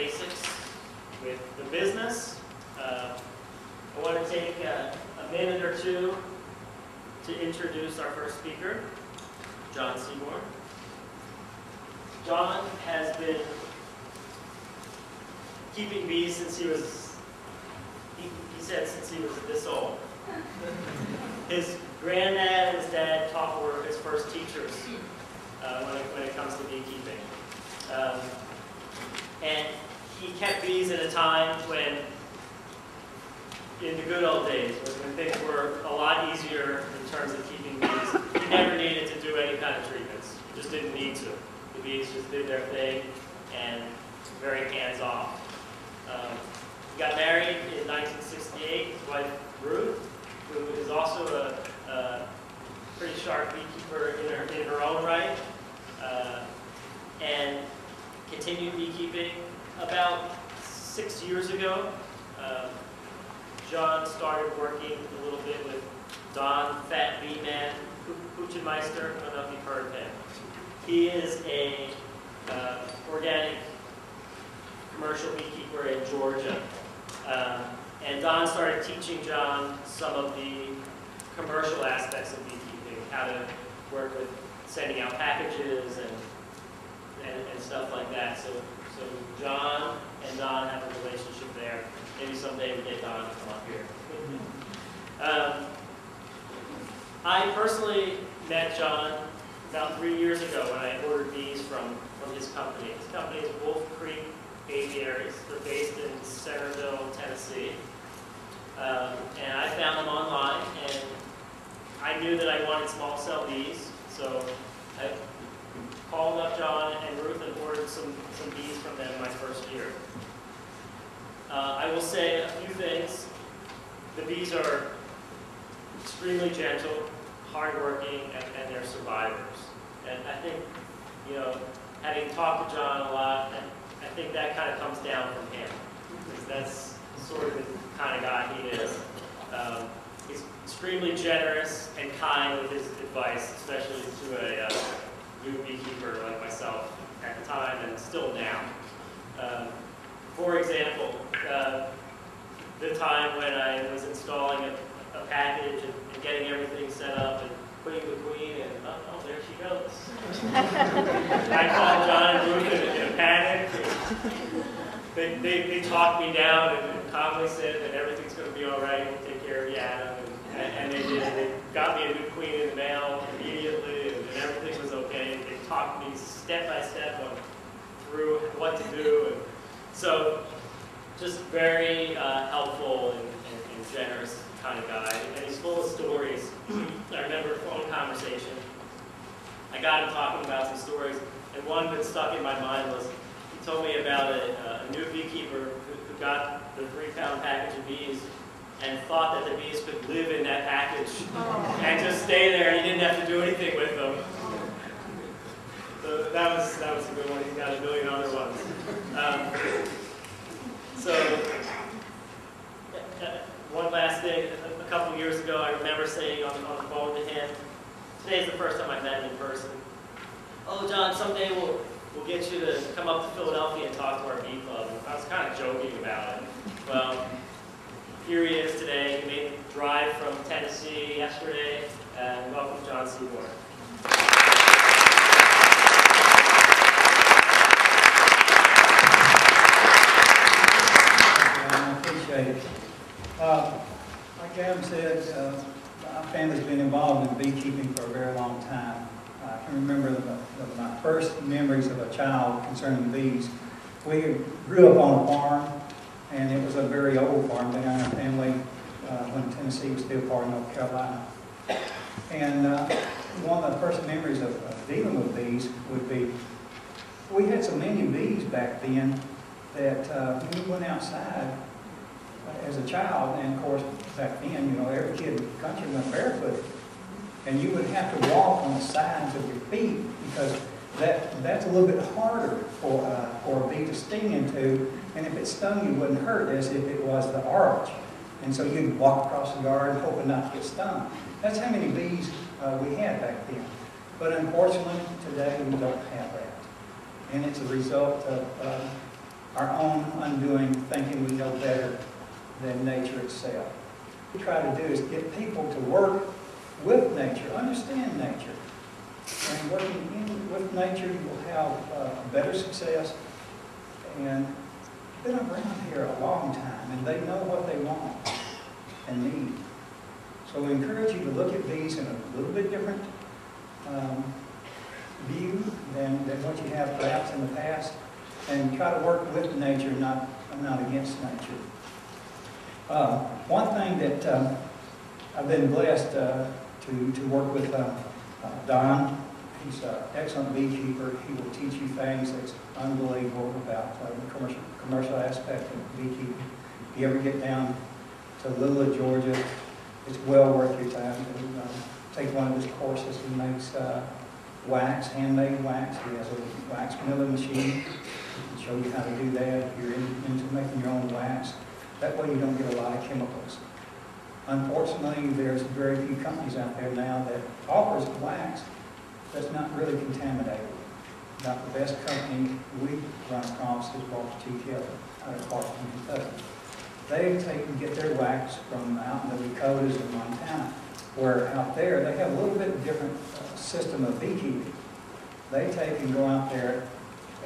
basics with the business. Uh, I want to take a, a minute or two to introduce our first speaker, John Seaborn. John has been keeping bees since he was, he, he said since he was this old. His granddad and his dad taught were his first teachers uh, when, it, when it comes to beekeeping. Um, and he kept bees at a time when, in the good old days, when things were a lot easier in terms of keeping bees, you never needed to do any kind of treatments. You just didn't need to. The bees just did their thing and very hands-off. Um, he got married in 1968. His wife, Ruth, who is also a, a pretty sharp beekeeper in her, in her own right, uh, and continued beekeeping. About six years ago, uh, John started working a little bit with Don Fat Bee Man Kuchenmeister. I don't know if you've heard of him. He is a uh, organic commercial beekeeper in Georgia. Um, and Don started teaching John some of the commercial aspects of beekeeping, how to work with sending out packages and, and, and stuff like that. So John and Don have a relationship there. Maybe someday we get Don to come up here. Um, I personally met John about three years ago when I ordered bees from, from his company. His company is Wolf Creek Apiaries. They're based in Centerville, Tennessee. Um, and I found them online, and I knew that I wanted small cell bees, so I called up John and Ruth and ordered some, some bees from them my first year. Uh, I will say a few things. The bees are extremely gentle, hardworking, and, and they're survivors. And I think, you know, having talked to John a lot, I think that kind of comes down from him. Because that's sort of the kind of guy he is. Um, he's extremely generous and kind with his advice, especially to a uh, new beekeeper like myself at the time and still now. Um, for example, uh, the time when I was installing a, a package and, and, getting everything set up and putting the queen in, oh, oh there she goes. I called John and Ruth in, in a panic. They, they, they talked me down and, and calmly said that everything's going to be all right. We'll take care of you, Adam. And, and, they did. They got me a new queen in the mail talked me step by step on through what to do. And so just very uh, helpful and, and, and, generous kind of guy. And he's full of stories. I remember a phone conversation. I got him talking about some stories, and one that stuck in my mind was he told me about a, a new beekeeper who, who got the three-pound package of bees and thought that the bees could live in that package oh. and just stay there, and he didn't have to do anything with them. So that was that was a good one. He's got a million other ones. Um, so uh, one last thing. A couple years ago, I remember saying on, on the phone to him, today's the first time I've met him in person. Oh, John, someday we'll we'll get you to come up to Philadelphia and talk to our bee club. I was kind of joking about it. Well, here he is today. He made the drive from Tennessee yesterday. And welcome, John Seaborn. Uh, like Adam said, uh, my family's been involved in beekeeping for a very long time. I can remember the, the, my first memories of a child concerning bees. We grew up on a farm, and it was a very old farm, been in our family uh, when Tennessee was still part of North Carolina. And uh, one of the first memories of, of dealing with bees would be, we had so many bees back then that uh, when we went outside, as a child, and of course back then, you know, every kid in the country went barefoot. And you would have to walk on the sides of your feet because that that's a little bit harder for, uh, for a bee to sting into. And if it stung you, it wouldn't hurt as if it was the arch. And so you'd walk across the yard hoping not to get stung. That's how many bees uh, we had back then. But unfortunately, today we don't have that. And it's a result of uh, our own undoing, thinking we know better than nature itself. What we try to do is get people to work with nature, understand nature. And working in, with nature, you will have uh, better success. And they've been around here a long time, and they know what they want and need. So we encourage you to look at these in a little bit different um, view than, than what you have perhaps in the past, and try to work with nature, not, not against nature. Uh, one thing that um, I've been blessed uh, to, to work with uh, uh, Don, he's an excellent beekeeper. He will teach you things that's unbelievable about uh, the commercial, commercial aspect of beekeeping. If you ever get down to Lilla, Georgia, it's well worth your time to uh, take one of his courses. He makes uh, wax, handmade wax. He has a wax milling machine. He can show you how to do that if you're in- into making your own wax. That way you don't get a lot of chemicals. Unfortunately, there's very few companies out there now that offers wax that's not really contaminated. About the best company we've run across is Walter T. Kelly out of Clarkson, Kentucky. They take and get their wax from out in the Dakotas and Montana, where out there, they have a little bit different uh, system of beekeeping. They take and go out there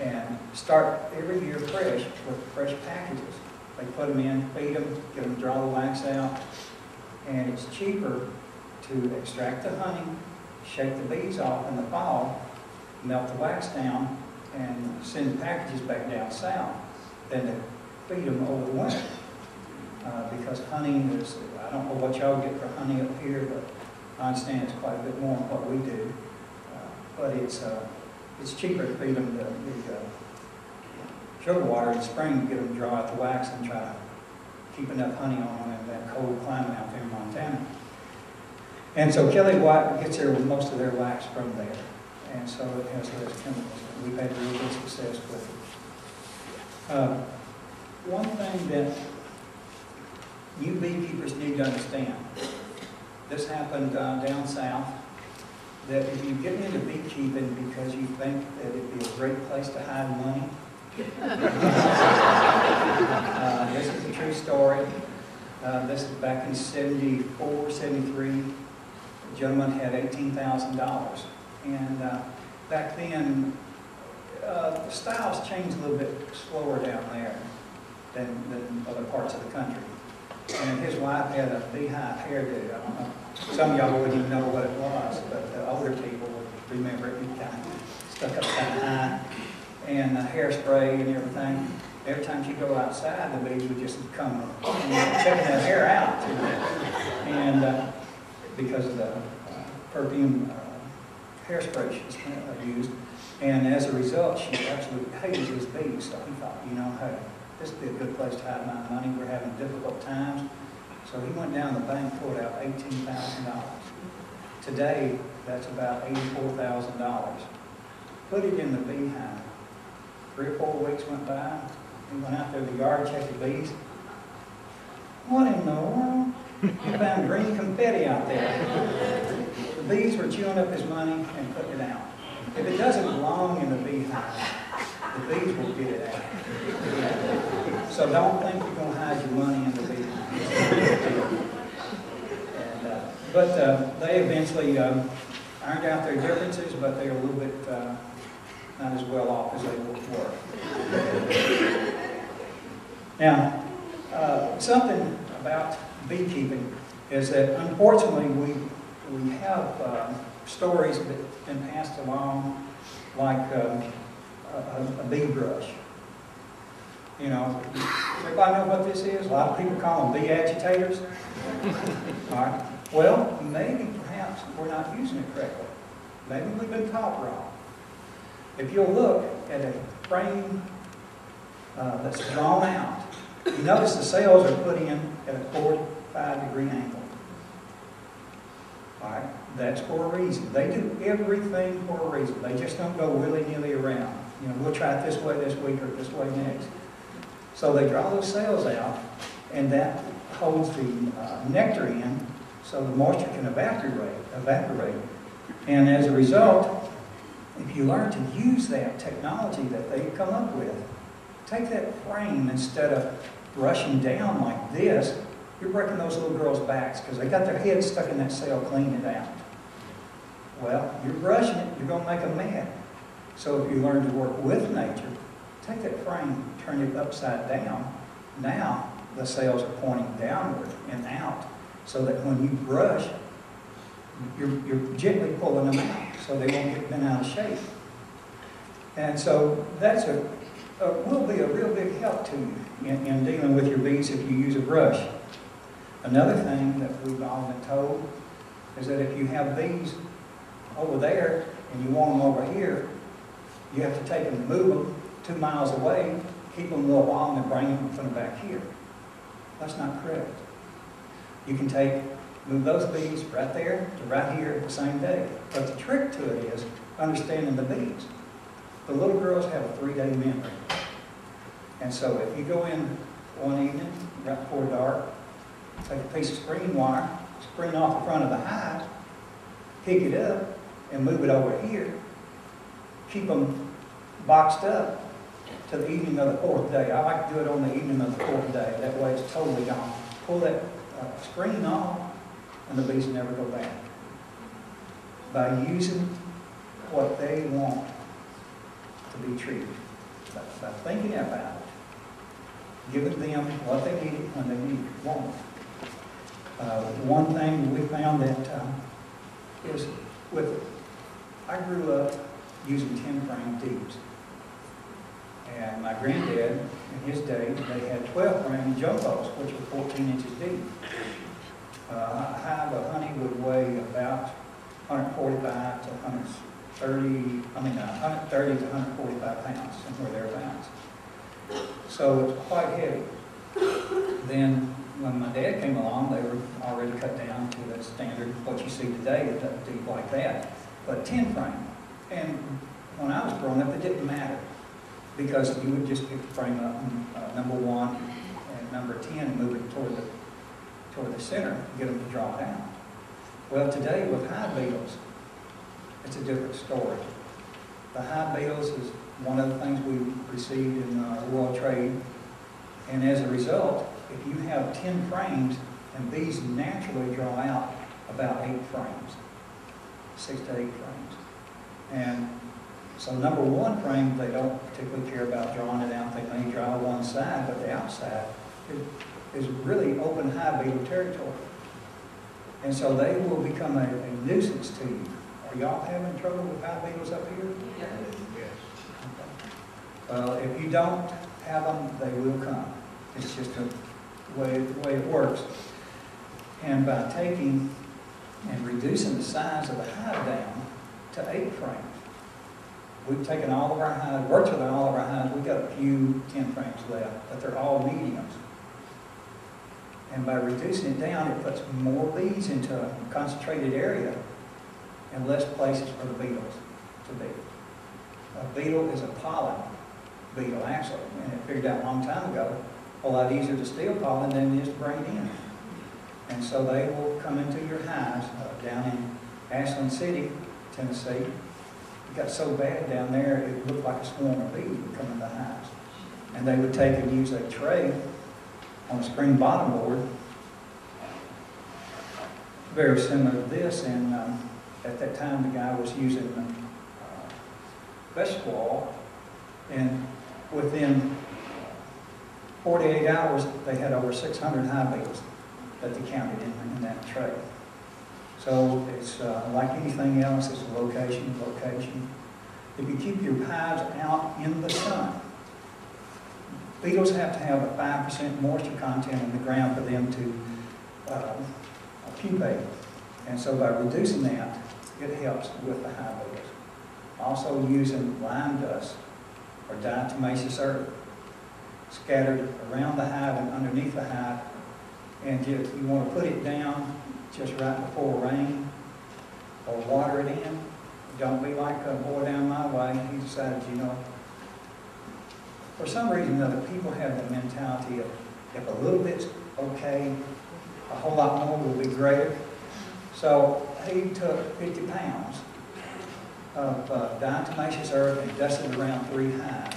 and start every year fresh with fresh packages. They put them in, feed them, get them, draw the wax out, and it's cheaper to extract the honey, shake the bees off in the fall, melt the wax down, and send packages back down south than to feed them over the winter. Uh, because honey is, I don't know what y'all get for honey up here, but I understand it's quite a bit more than what we do. Uh, But it's, uh, it's cheaper to feed them the, the sugar water in the spring to get them to draw out the wax and try to keep enough honey on them in that cold climate out there in Montana. And so Kelly White gets their, most of their wax from there. And so it has less chemicals. We've had really good success with it. Uh, One thing that you beekeepers need to understand, this happened uh, down south, that if you get into beekeeping because you think that it'd be a great place to hide money, uh, This is a true story. Uh, This is back in 74, 73. The gentleman had $18,000. And uh, back then, uh, the styles changed a little bit slower down there than, than other parts of the country. And his wife had a beehive hairdo. I don't know, some of y'all wouldn't even know what it was, but the older people would remember it. He kind of stuck up kind of high and uh, hairspray and everything. Every time she'd go outside, the bees would just come and checking that hair out. And uh, because of the uh, perfume uh, hairspray she uh, used. And as a result, she absolutely hated his bees. So he thought, you know, hey, this would be a good place to hide my money. We're having difficult times. So he went down the bank, pulled out $18,000. Today, that's about $84,000. Put it in the beehive. Three or four weeks went by. He went out there in the yard, checked the bees. What in the world? He found green confetti out there. The bees were chewing up his money and putting it out. If it doesn't belong in the beehive, the bees will get it out. So don't think you're going to hide your money in the beehive. And, uh, But uh, they eventually um, ironed out their differences, but they're a little bit uh, not as well off as they were. Now, uh, something about beekeeping is that unfortunately we, we have um, stories that have been passed along like um, a, a- bee brush. You know, everybody know what this is? A lot of people call them bee agitators. All right. Well, maybe perhaps we're not using it correctly. Maybe we've been taught wrong. If you'll look at a frame uh, that's drawn out, you notice the cells are put in at a 45 degree angle. All right, that's for a reason. They do everything for a reason. They just don't go willy-nilly around. You know, we'll try it this way this week or this way next. So they draw those cells out, and that holds the uh, nectar in, so the moisture can evaporate. Evaporate, and as a result, if you learn to use that technology that they've come up with, take that frame instead of rushing down like this, you're breaking those little girls' backs because they got their heads stuck in that cell cleaning out. Well, you're brushing it, you're gonna make them mad. So if you learn to work with nature, take that frame, turn it upside down. Now, the cells are pointing downward and out, so that when you brush, you're, you're gently pulling them out, so they won't get bent out of shape. And so that's a, a will be a real big help to you in, in dealing with your bees if you use a brush. Another thing that we've all been told is that if you have bees over there and you want them over here, you have to take them and move them two miles away, keep them a little while, and then bring them them back here. That's not correct. You can take, move those bees right there to right here the same day. But the trick to it is understanding the bees. The little girls have a three-day memory. And so if you go in one evening, right before dark, take a piece of screen wire, screen off the front of the hive, pick it up, and move it over here, keep them boxed up to the evening of the fourth day. I like to do it on the evening of the fourth day. That way it's totally gone. Pull that uh, screen off, and the bees never go back. By using what they want to be treated, by, by thinking about it, giving them what they need when they need it, want. Uh, one thing we found that uh, is with, I grew up using tin frame tubes. And my granddad, in his day, they had 12 frame jumbos, which were 14 inches deep. Uh, a hive of honey would weigh about 145 to 130, I mean, uh, 130 to 145 pounds, somewhere thereabouts. So it's quite heavy. Then, when my dad came along, they were already cut down to the standard, what you see today, a duck deep like that, but 10 frame. And when I was growing up, it didn't matter, because you would just pick the frame up, uh, number one and number 10, and move it toward the, toward the center, get them to draw it out. Well, today with hive beetles, it's a different story. The hive beetles is one of the things we received in uh, world trade, and as a result, if you have 10 frames, and bees naturally draw out about eight frames, six to eight frames. And so number one frame, they don't particularly care about drawing it out. They may draw one side, but the outside is, really open hive beetle territory. And so they will become a, a nuisance to you. Are y'all having trouble with hive beetles up here? Yes. Well, if you don't have them, they will come. It's just the way, the way it works. And by taking and reducing the size of the hive down to eight frames, we've taken all of our hives, virtually all of our hives, we've got a few ten frames left, but they're all mediums. And by reducing it down, it puts more bees into a concentrated area and less places for the beetles to be. A beetle is a pollen beetle, actually, and it figured out a long time ago, a lot easier to steal pollen than it is to bring it in. And so they will come into your hives uh, down in Ashland City, Tennessee. It got so bad down there, it looked like a swarm of bees would come in the hives. And they would take and use a tray on a screen bottom board, very similar to this, and um, at that time the guy was using uh, vegetable oil, and within 48 hours, they had over 600 hive beetles that they counted in, in that trade. So it's uh, like anything else, it's location, location. If you keep your hives out in the sun, beetles have to have a 5% moisture content in the ground for them to uh, pupate. And so by reducing that, it helps with the hive beetles. Also using lime dust or diatomaceous earth scattered around the hive and underneath the hive. And you, you want to put it down just right before rain or water it in. Don't be like a boy down my way. He decided, you know, for some reason or other, people have the mentality of if a little bit's okay, a whole lot more will be greater. So he took 50 pounds of uh, diatomaceous earth and dusted around three hives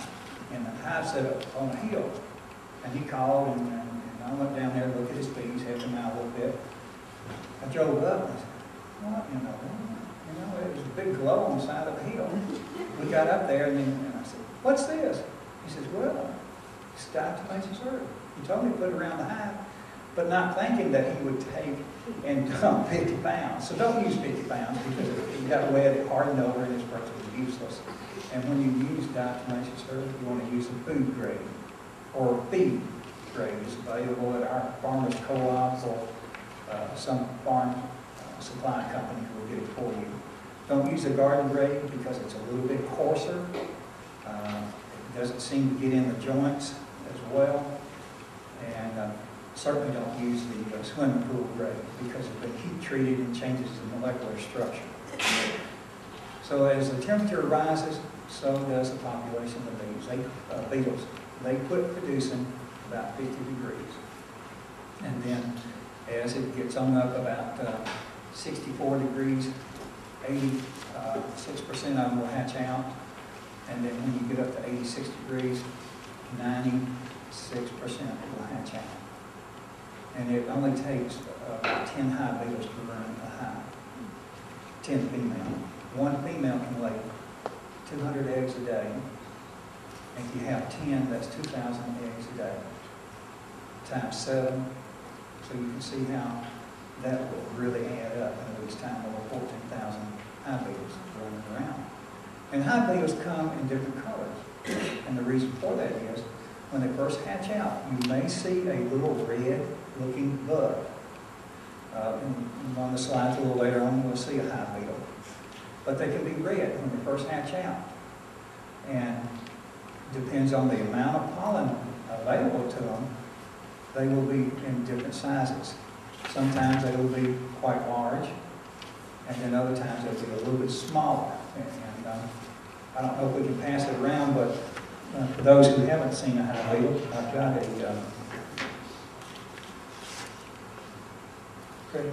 and the hive set up on a hill. And he called, and, and and I went down there to look at his bees, helped him out a little bit. I drove up, and I said, what, you know, you know, it was a big glow on the side of the hill. We got up there, and then, and I said, what's this? He says, well, it's diatomaceous earth. He told me to put it around the hive, but not thinking that he would take and dump 50 pounds. So don't use 50 pounds because you got to wet it, hardened over, and it's virtually useless. And when you use diatomaceous earth, you want to use a food grade or feed grade. It's available at our farmers co-ops or uh, some farm uh, supply company who will get it for you. Don't use a garden grade because it's a little bit coarser. Uh, doesn't seem to get in the joints as well. And uh, certainly don't use the uh, swimming pool grade because it's been heat treated and changes the molecular structure. So as the temperature rises, so does the population of bees, they, uh, beetles. They quit producing about 50 degrees. And then as it gets on up about uh, 64 degrees, 86% of them will hatch out. And then when you get up to 86 degrees, 96% will hatch out. And it only takes uh, about 10 hive beetles to run a hive. 10 female. One female can lay 200 eggs a day. If you have 10, that's 2,000 eggs a day. Times seven, so you can see how that will really add up in this time over 14,000 hive beetles running around. And hive beetles come in different colors. And the reason for that is, when they first hatch out, you may see a little red-looking bug. Uh, and on the slides a little later on, we'll see a hive beetle. But they can be red when they first hatch out. And depends on the amount of pollen available to them, they will be in different sizes. Sometimes they will be quite large, and then other times they'll be a little bit smaller. And, and uh, I don't know if we can pass it around, but uh, for those who haven't seen a beetle, I've got a, uh, okay,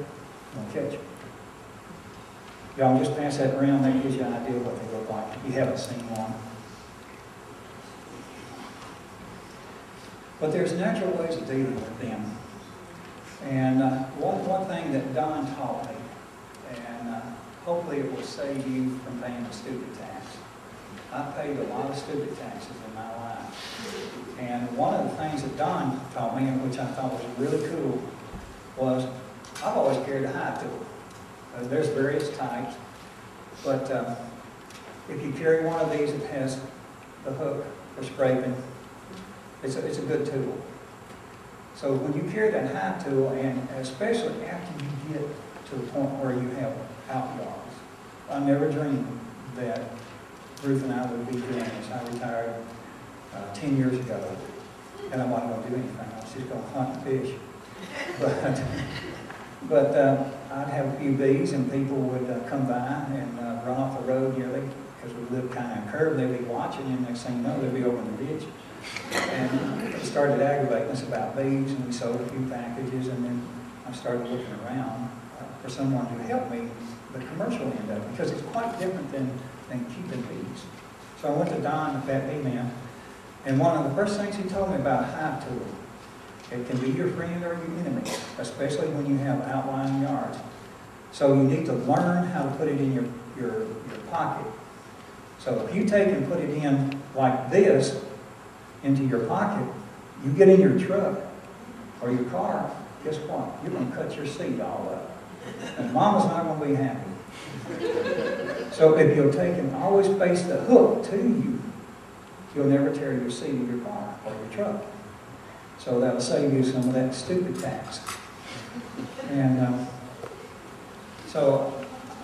I'll catch. Y'all just pass that around, that gives you an idea of what they look like, if you haven't seen one. But there's natural ways of dealing with them. And uh, one, one thing that Don taught me, and uh, hopefully it will save you from paying the stupid tax. I paid a lot of stupid taxes in my life. And one of the things that Don taught me, and which I thought was really cool, was I've always carried a hive tool. Uh, there's various types, but um, if you carry one of these, it has the hook for scraping. It's a, it's a good tool. So when you carry that hive tool, and especially after you get to the point where you have outlaws, I never dreamed that Ruth and I would be doing this. I retired uh, 10 years ago, and I wasn't going to do anything. I was just going to hunt and fish. But, but uh, I'd have a few bees, and people would uh, come by and uh, run off the road nearly, because we lived kind of curved. They'd be watching, and next thing you know, they'd be over in the ditch. And it started aggravating us about bees, and we sold a few packages, and then I started looking around uh, for someone to help me the commercial end of it, because it's quite different than, than keeping bees. So I went to Don, fat bee man, and one of the first things he told me about hive tool, it can be your friend or your enemy, especially when you have outlying yards. So you need to learn how to put it in your, your, your pocket. So if you take and put it in like this, into your pocket, you get in your truck or your car, guess what? You're going to cut your seat all up. And mama's not going to be happy. So if you'll take and always face the hook to you, you'll never tear your seat of your car or your truck. So that'll save you some of that stupid tax. And um, so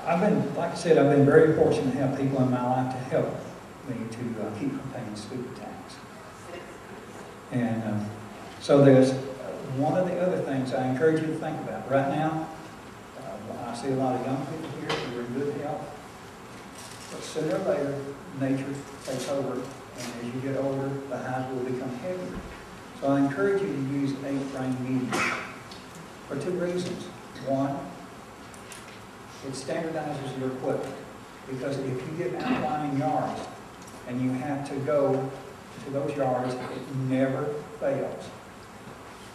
I've been, like I said, I've been very fortunate to have people in my life to help me to uh, keep from paying stupid tax. And um, so there's uh, one of the other things I encourage you to think about. Right now, uh, I see a lot of young people here who are in good health. But sooner or later, nature takes over, and as you get older, the hive will become heavier. So I encourage you to use eight frame medium for two reasons. One, it standardizes your equipment. Because if you get out outlying yards and you have to go to those yards, it never fails.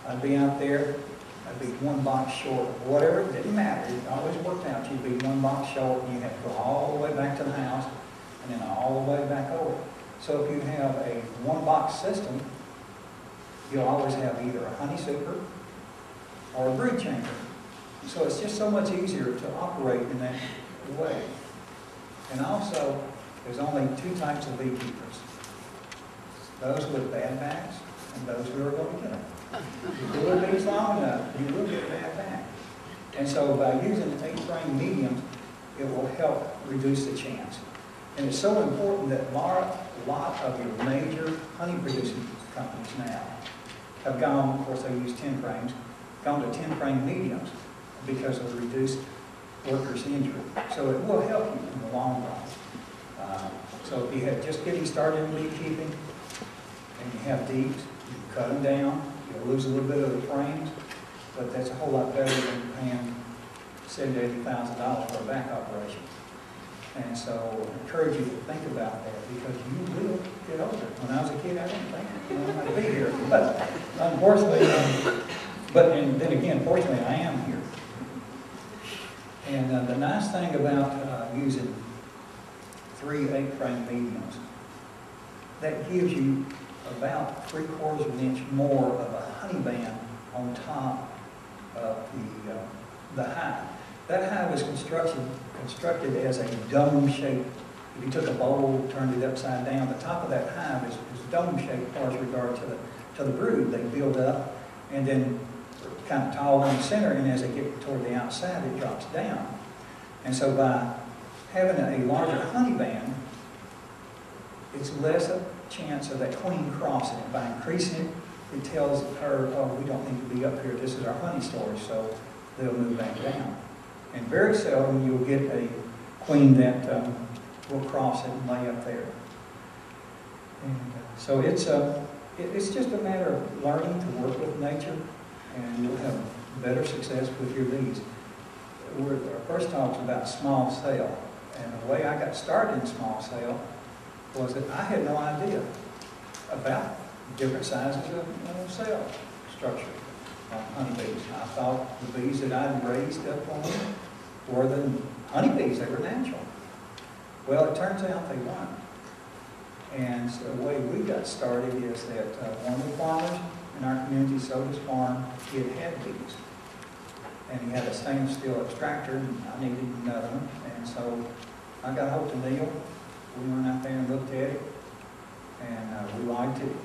I'd be out there, be one box short, whatever, it didn't matter, it always worked out, you'd be one box short, and you had to go all the way back to the house, and then all the way back over. So if you have a one box system, you'll always have either a honey super or a brood chamber. So it's just so much easier to operate in that way. And also, there's only two types of beekeepers. Those with bad backs and those who are going to get them. You do the bees long enough, you will get a bad back. And so by using eight frame mediums, it will help reduce the chance. And it's so important that a lot of your major honey producing companies now have gone, of course they use ten frames, gone to ten frame mediums because of the reduced workers' injury. So it will help you in the long run. Uh, So if you have just getting started in beekeeping and you have these, you cut them down, lose a little bit of the frames, but that's a whole lot better than paying seventy, eighty thousand dollars for a back operation. And so I encourage you to think about that because you will get older. When I was a kid, I didn't think I'd be here, but unfortunately, um, but and then again, fortunately, I am here. And uh, the nice thing about uh, using three eight-frame mediums, that gives you about three quarters of an inch more of honey band on top of the, uh, the hive. That hive was constructed, constructed as a dome shape. If you took a bowl, turned it upside down, the top of that hive is, is dome shaped as far as regard to the, to the brood. They build up and then kind of tall in the center, and as they get toward the outside, it drops down. And so by having a larger honey band, it's less a chance of that queen crossing. By increasing it, it tells her, oh, we don't need to be up here, this is our honey storage, so they'll move back down. And very seldom you'll get a queen that um, will cross it and lay up there. And uh, so it's, uh, it- it's just a matter of learning to work with nature, and you'll have better success with your bees. We're, our first talk talk's about small cell, and the way I got started in small cell was that I had no idea about different sizes of uh, cell structure on honeybees. I thought the bees that I'd raised up on were the honeybees, they were natural. Well, it turns out they weren't. And so the way we got started is that uh, one of the farmers in our community sold his farm, he had had bees. And he had a stainless steel extractor, and I needed another one. And so I got hold of Neil, we went out there and looked at it, and uh, we liked it,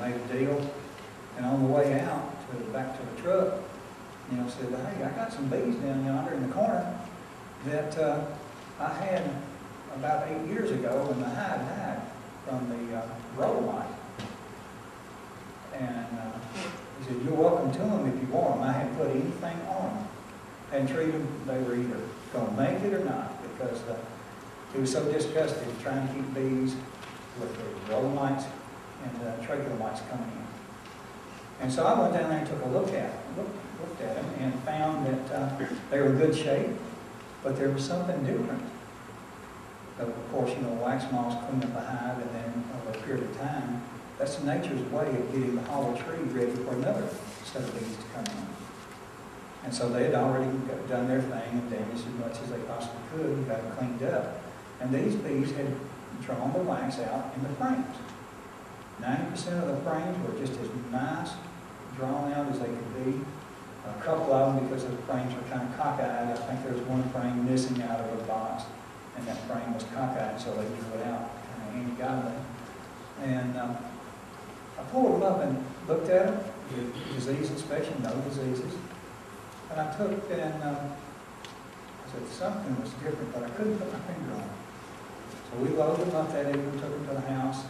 made a deal. And on the way out, to, back to the truck, Neil said, hey, I got some bees down yonder in the corner that uh, I had about eight years ago when the hive died from the uh, roll light. And uh, he said, you're welcome to them if you want them. I hadn't put anything on them. And treated them, they were either going to make it or not because uh, he was so disgusted trying to keep bees with the rolling lights and the tracheal mites coming in. And so I went down there and took a look at, looked, looked at them and found that uh, they were in good shape, but there was something different. Of course, you know, wax moths clean up a hive and then over a period of time, that's nature's way of getting the hollow tree ready for another set of bees to come in. And so they had already done their thing and damaged as much as they possibly could and got it cleaned up. And these bees had drawn the wax out in the frames. Ninety percent of the frames were just as nice, drawn out as they could be. A couple of them, because the frames were kind of cockeyed, I think there was one frame missing out of a box, and that frame was cockeyed, so they drew it out kind of anti-godly. And um, I pulled them up and looked at them, did disease inspection, no diseases. And I took and, um, I said, something was different, but I couldn't put my finger on it. So we loaded them up that evening, took them to the house,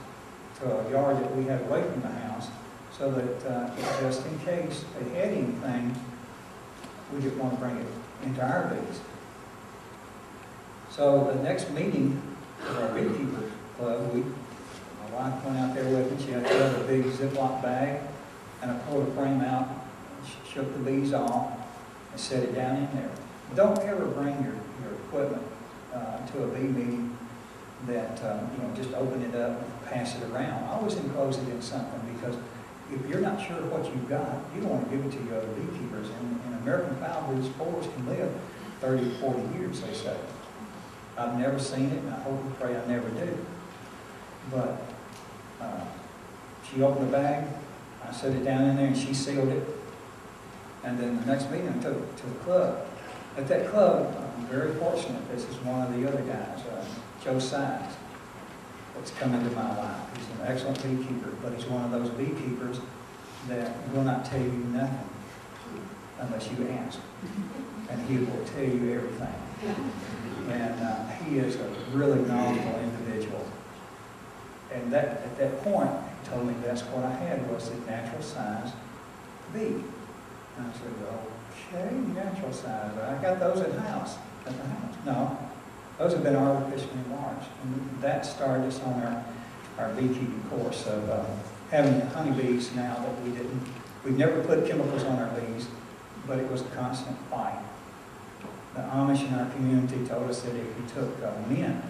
to a yard that we had away from the house, so that uh, just in case they had anything, we didn't want to bring it into our bees. So the next meeting of our beekeepers club, we, my wife went out there with me, she had a big Ziploc bag, and I pulled a frame out, shook the bees off, and set it down in there. Don't ever bring your, your equipment uh, to a bee meeting that, um, you know, just open it up pass it around. Always enclose it in something because if you're not sure what you've got, you don't want to give it to your other beekeepers. And, and American foulbrood spores can live 30 to 40 years, they say. I've never seen it, and I hope and pray I never do. But uh, she opened the bag, I set it down in there, and she sealed it. And then the next meeting, I took it to the club. At that club, I'm very fortunate, this is one of the other guys, uh, Joe Sines, that's come into my life. He's an excellent beekeeper, but he's one of those beekeepers that will not tell you nothing unless you ask. And he will tell you everything. And uh, he is a really knowledgeable individual. And that, at that point, he told me that's what I had was the natural size bee. And I said, okay, natural size. I got those at house, at the house. No, those have been our artificially enlarged. And that started us on our, our beekeeping course of uh, having honeybees now that we didn't, we've never put chemicals on our bees, but it was a constant fight. The Amish in our community told us that if you took uh, mint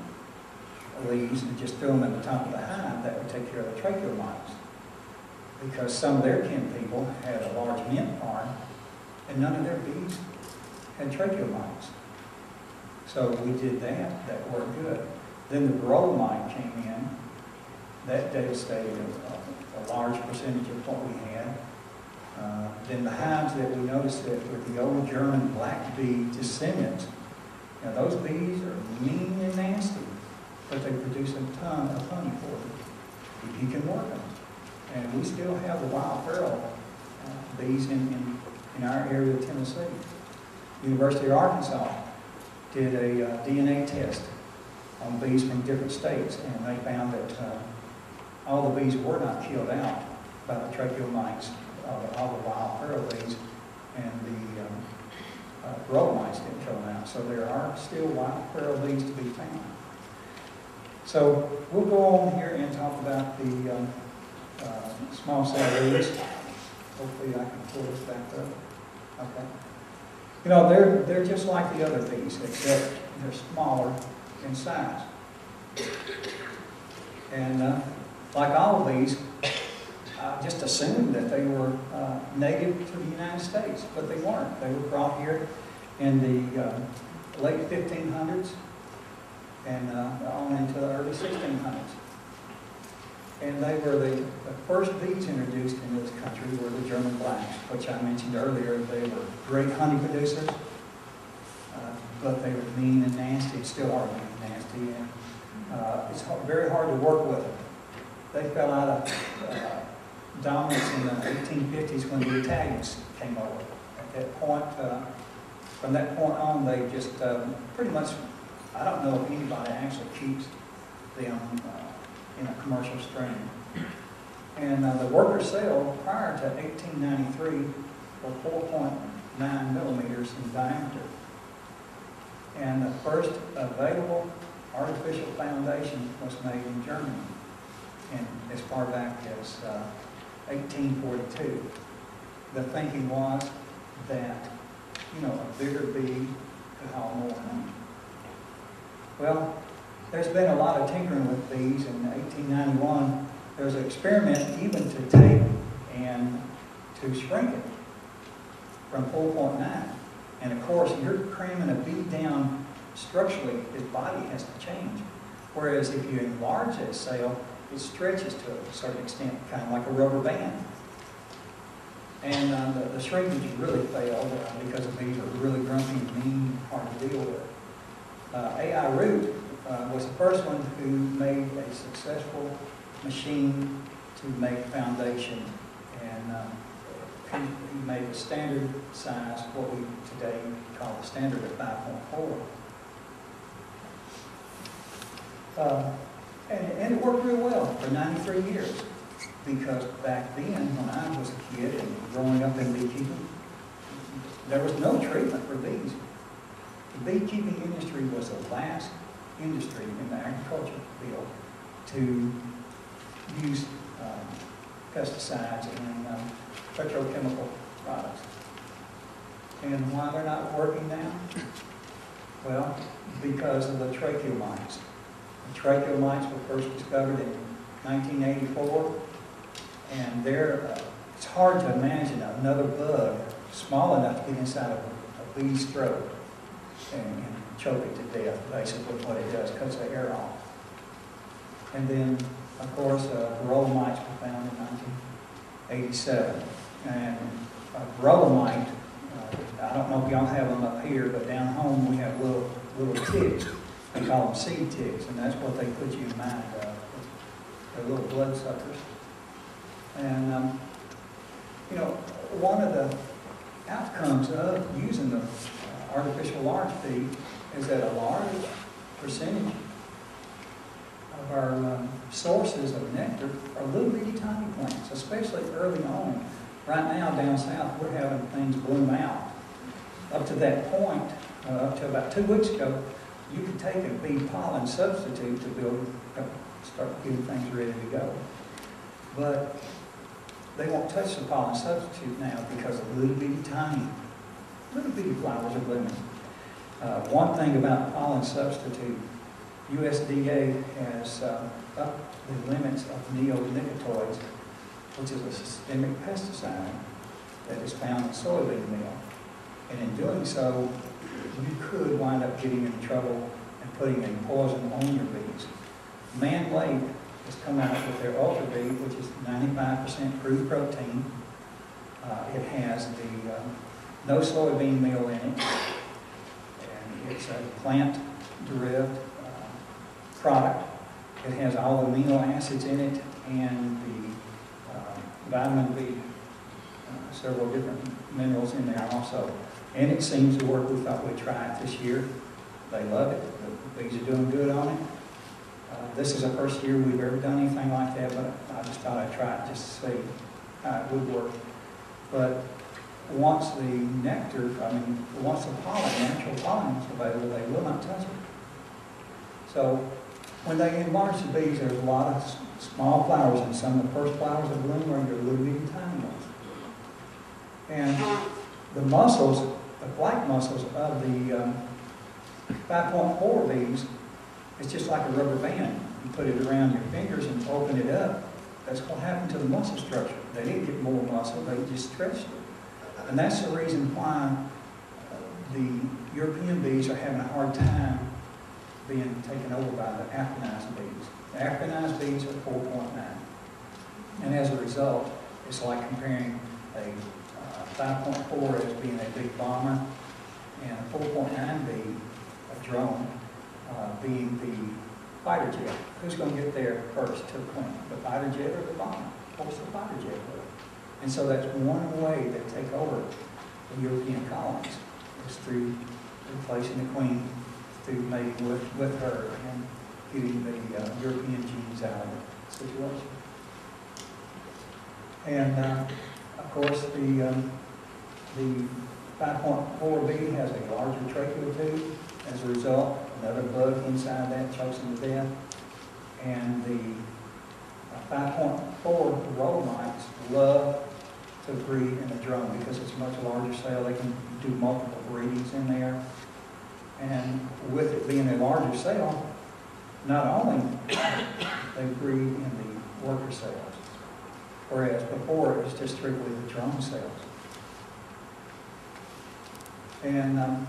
leaves and just threw them at the top of the hive, that would take care of the tracheal mites. Because some of their kin people had a large mint farm, and none of their bees had tracheal mites. So we did that, that worked good. Then the varroa mite came in, that devastated a, a large percentage of what we had. Uh, Then the hives that we noticed that with the old German black bee descendants, now those bees are mean and nasty, but they produce a ton of honey for you, if you can work them. And we still have the wild feral uh, bees in, in, in our area of Tennessee. University of Arkansas did a uh, DNA test on bees from different states, and they found that uh, all the bees were not killed out by the tracheal mites, uh, all the wild feral bees, and the um, uh, mites didn't kill them out. So there are still wild feral bees to be found. So we'll go on here and talk about the um, uh, small cell bees. Hopefully I can pull this back up. Okay. You know, they're, they're just like the other bees, except they're smaller in size. And uh, like all bees, I just assumed that they were uh, native to the United States, but they weren't. They were brought here in the uh, late 1500s and uh, on into the early 1600s. And they were the, the first bees introduced into this country were the German blacks, which I mentioned earlier. They were great honey producers, uh, but they were mean and nasty, still are mean and nasty, and uh, it's very hard to work with them. They fell out of uh, dominance in the 1850s when the Italians came over. At that point, uh, from that point on, they just um, pretty much, I don't know if anybody actually keeps them uh, in a commercial strain. And uh, the worker cell prior to 1893 were 4.9 millimeters in diameter. And the first available artificial foundation was made in Germany, and as far back as uh, 1842. The thinking was that, you know, a bigger bee could haul more honey. Well, there's been a lot of tinkering with bees. In 1891, there was an experiment even to take and to shrink it from 4.9. And of course, you're cramming a bee down structurally, his body has to change. Whereas if you enlarge that cell, it stretches to a certain extent, kind of like a rubber band. And uh, the, the shrinkage really failed uh, because the bees are really grumpy mean, hard to deal with. Uh, AI Root uh, was the first one who made a successful machine to make foundation. And uh, he, he made a standard size, what we today call the standard of 5.4. Uh, and, and it worked real well for 93 years because back then, when I was a kid and growing up in beekeeping, there was no treatment for bees. The beekeeping industry was the last industry in the agriculture field to use um, pesticides and um, petrochemical products. And why they're not working now? Well, because of the tracheal mites. The tracheal mites were first discovered in 1984, and they're, uh, it's hard to imagine another bug small enough to get inside of a a bee's throat and and choke it to death, basically what it does, cuts the hair off. And then, of course, uh, varroa mites were found in 1987. And uh, varroa mite, uh, I don't know if y'all have them up here, but down home we have little, little ticks. They call them seed ticks, and that's what they put you in mind of. They're little blood suckers. And, um, you know, one of the outcomes of using the uh, artificial large bee is that a large percentage of our um, sources of nectar are little bitty tiny plants, especially early on. Right now, down south, we're having things bloom out. Up to that point, uh, up to about two weeks ago, you could take a bee pollen substitute to build, uh, start getting things ready to go. But they won't touch the pollen substitute now because of little bitty tiny, little bitty flowers are blooming. Uh, One thing about pollen substitute, USDA has uh, upped the limits of neonicotinoids, which is a systemic pesticide that is found in soybean meal. And in doing so, you could wind up getting in trouble and putting a poison on your bees. Mann Lake has come out with their Ultra Bee, which is 95% crude protein. Uh, It has the, um, no soybean meal in it. It's a plant-derived uh, product. It has all the amino acids in it and the uh, vitamin B, uh, several different minerals in there also. And it seems to work. We thought we'd try it this year. They love it. The bees are doing good on it. Uh, This is the first year we've ever done anything like that, but I just thought I'd try it just to see how it would work. But once the nectar, I mean, once the pollen, natural pollen is available, they will not touch it. So when they enlarge the bees, there's a lot of small flowers, and some of the first flowers that bloom are your little bitty tiny ones. And the muscles, the black muscles of the um, 5.4 bees, it's just like a rubber band. You put it around your fingers and open it up. That's what happened to the muscle structure. They didn't get more muscle, they just stretched it. And that's the reason why uh, the European bees are having a hard time being taken over by the Africanized bees. The Africanized bees are 4.9. And as a result, it's like comparing a uh, 5.4 as being a big bomber and a 4.9 bee, a drone, uh, being the fighter jet. Who's going to get there first to the queen, the fighter jet or the bomber? Of course, the fighter jet. And so that's one way they take over the European colonies, is through replacing the queen, through mating with, with her and getting the uh, European genes out of the situation. And, uh, of course, the, um, the 5.4B has a larger tracheal tube. As a result, another bug inside that chokes them to death. And the uh, 5.4 roll mites love to breed in a drone because it's a much larger cell. They can do multiple breedings in there. And with it being a larger cell, not only they breed in the worker cells, whereas before it was just strictly the drone cells. And um,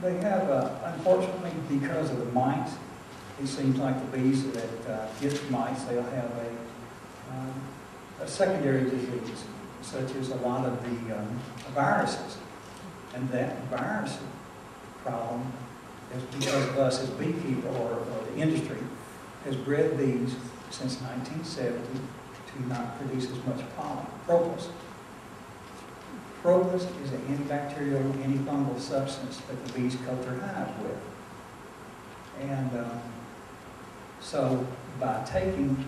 they have, uh, unfortunately, because of the mites, it seems like the bees that uh, get the mites, they'll have a, um, secondary disease, such as a lot of the um, viruses. And that virus problem is because of us as beekeeper or, or the industry has bred bees since 1970 to not produce as much pollen. Propolis. Propolis is an antibacterial, antifungal substance that the bees coat their hives with. And um, so by taking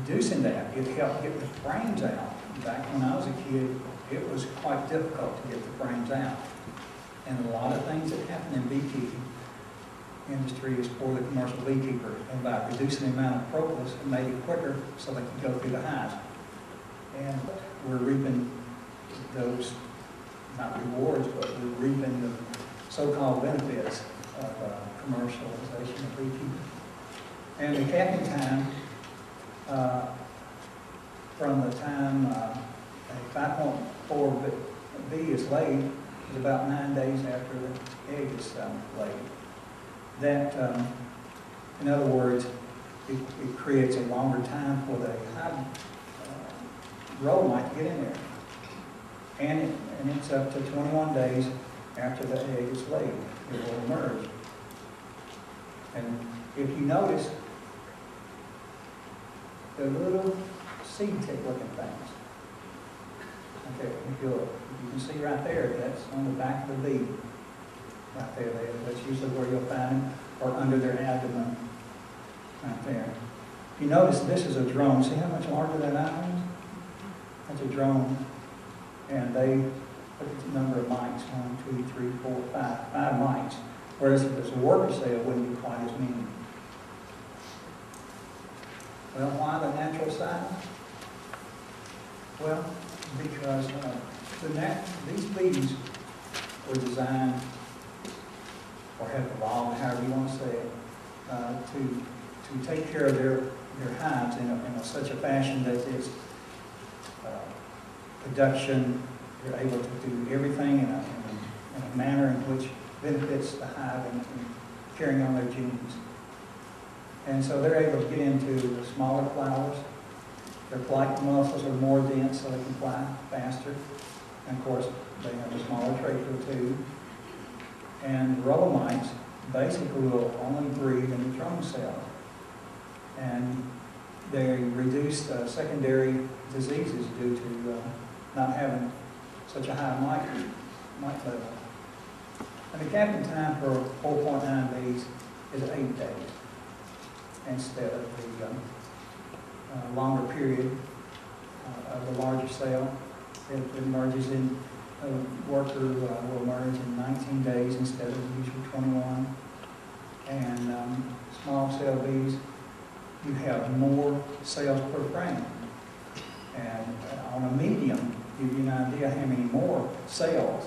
reducing that, it helped get the frames out. Back when I was a kid, it was quite difficult to get the frames out. And a lot of things that happen in beekeeping industry is for the commercial beekeeper. And by reducing the amount of propolis, it made it quicker so they could go through the hives. And we're reaping those, not rewards, but we're reaping the so-called benefits of uh, commercialization of beekeeping. And the capping time, uh, from the time uh, a five point four bee is laid, is about nine days after the egg is um, laid. That, um, in other words, it, it creates a longer time for the hive uh, varroa mite to get in there. And it, and it's up to twenty-one days after the egg is laid, it will emerge. And if you notice, the little seed tick looking things. Okay, if you look, you can see right there, that's on the back of the bee. Right there, there, that's usually where you'll find them, or under their abdomen, right there. If you notice, this is a drone, see how much larger that eye is? That's a drone, and they, look at the number of mites, one, two, three, four, five, five mites. Whereas if it's a worker cell, it wouldn't be quite as many. Well, why the natural size? Well, because uh, the nat, these bees were designed, or have evolved, however you want to say it, uh, to, to take care of their, their hives in, a, in a, such a fashion that it's uh, production, they're able to do everything in a, in a, in a manner in which benefits the hive and, and carrying on their genes. And so they're able to get into smaller flowers. Their flight muscles are more dense, so they can fly faster. And of course, they have a smaller tracheal tube. And varroa mites basically will only breed in the drone cell. And they reduce secondary diseases due to uh, not having such a high mite, mite level. And the capping time for 4.9 bees is eight days instead of the um, uh, longer period uh, of the larger cell. It it emerges in, a worker uh, will emerge in 19 days instead of the usual 21. And um, small cell bees, you have more cells per frame. And uh, on a medium, give you an idea how many more cells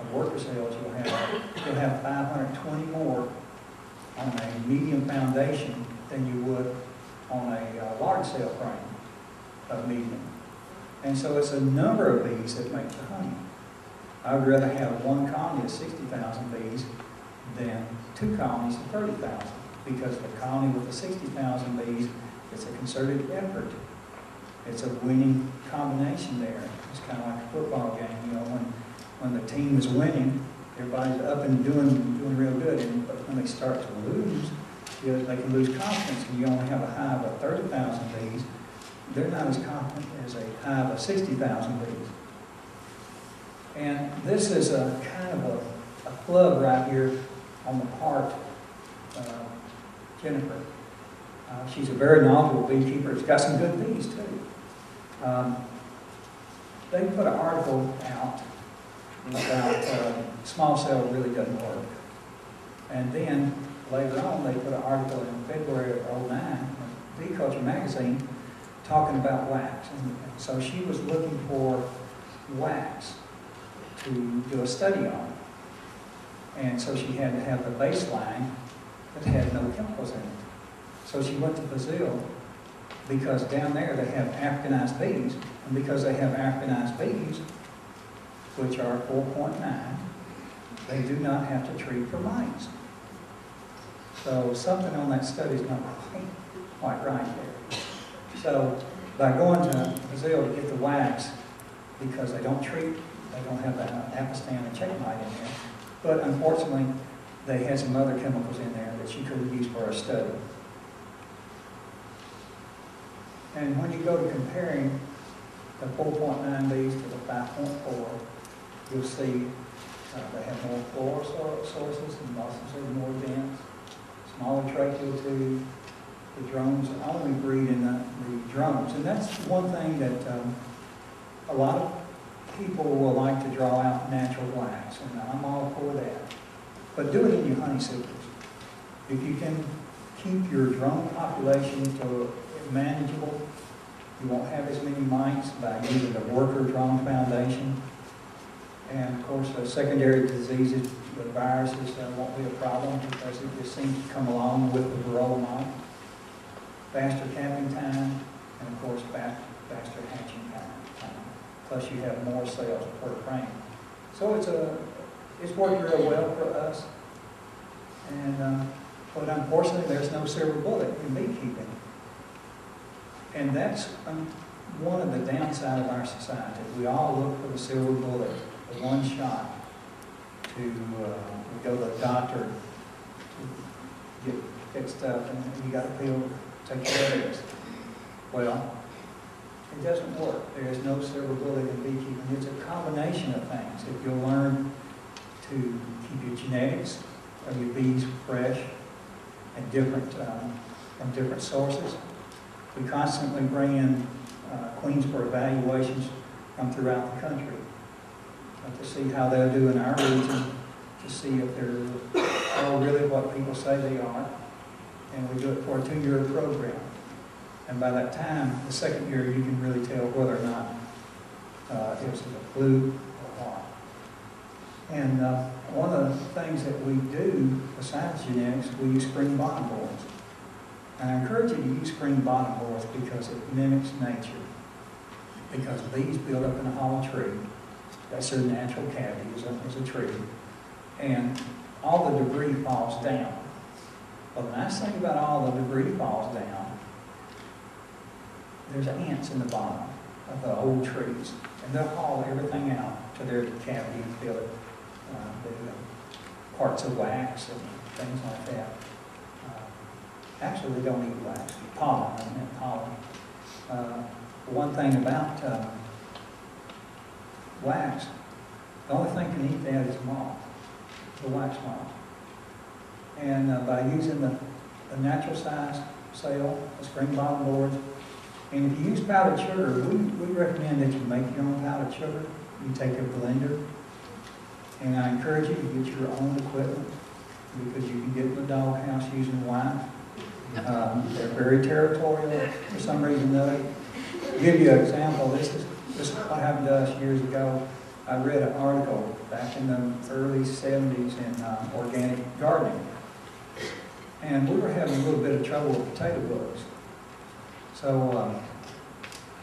of worker cells you'll have. You'll have 520 more on a medium foundation than you would on a uh, large cell frame of medium. And so it's a number of bees that make the honey. I would rather have one colony of 60,000 bees than two colonies of 30,000 because the colony with the 60,000 bees, it's a concerted effort. It's a winning combination there. It's kind of like a football game, you know, when, when the team is winning, everybody's up and doing, doing real good. And, but when they start to lose, you know, they can lose confidence. And you only have a hive of 30,000 bees. They're not as confident as a hive of 60,000 bees. And this is a kind of a, a flub right here on the part uh, Jennifer. Uh, she's a very knowledgeable beekeeper. It's got some good bees too. Um, they put an article out about uh, small cell really doesn't work. And then later on, they put an article in February of 09, Bee Culture magazine, talking about wax. And so she was looking for wax to do a study on. And so she had to have the baseline that had no chemicals in it. So she went to Brazil because down there they have Africanized bees. And because they have Africanized bees, which are 4.9, they do not have to treat for mites. So something on that study is not quite, right there. So by going to Brazil to get the wax, because they don't treat, they don't have the apistan and check mite in there, but unfortunately, they had some other chemicals in there that you could have used for a study. And when you go to comparing the 4.9 bees to the 5.4, you'll see uh, they have more floral sor- sources and are more dense, smaller tracheal. The drones only breed in the, the drones. And that's one thing that um, a lot of people will like to draw out natural wax, and I'm all for that. But do it in your honey supers. If you can keep your drone population to manageable, you won't have as many mites by using the worker drone foundation. And of course, the secondary diseases the viruses uh, won't be a problem because it just seems to come along with the varroa mite. Faster capping time, and of course, fa- faster hatching time. time. Plus you have more cells per frame. So it's a, it's worked real well for us. And, uh, but unfortunately, there's no silver bullet in beekeeping. And that's um, one of the downsides of our society. We all look for the silver bullet, the one shot to, uh, go to the doctor to get fixed up and you got to pill, take care of this. Well, it doesn't work. There is no bullet in beekeeping. It's a combination of things. If you'll learn to keep your genetics of your bees fresh and different, um, from different sources. We constantly bring in uh, queens for evaluations from throughout the country to see how they'll do in our region, to see if they're all really what people say they are. And we do it for a two-year program. And by that time, the second year, you can really tell whether or not uh, it was a fluke or what. And uh, one of the things that we do besides genetics, we use screened bottom boards. And I encourage you to use screened bottom boards because it mimics nature. Because bees build up in a hollow tree. That's their natural cavity, is a, is a tree. And all the debris falls down. Well, the nice thing about all the debris falls down, there's ants in the bottom of the old trees. And they'll haul everything out to their cavity and fill it the uh, parts of wax and things like that. Uh, Actually, they don't eat wax, pollen, I meant pollen. Uh, One thing about uh, wax, the only thing can eat that is moth, the wax moth. And uh, by using the, the natural size sail, the screened bottom boards, and if you use powdered sugar, we, we recommend that you make your own powdered sugar. You take a blender, and I encourage you to get your own equipment because you can get in the doghouse using wine. Um, they're very territorial for some reason other. Give you an example. This is is what happened to us years ago. I read an article back in the early 70s in uh, organic gardening, and we were having a little bit of trouble with potato bugs. So um,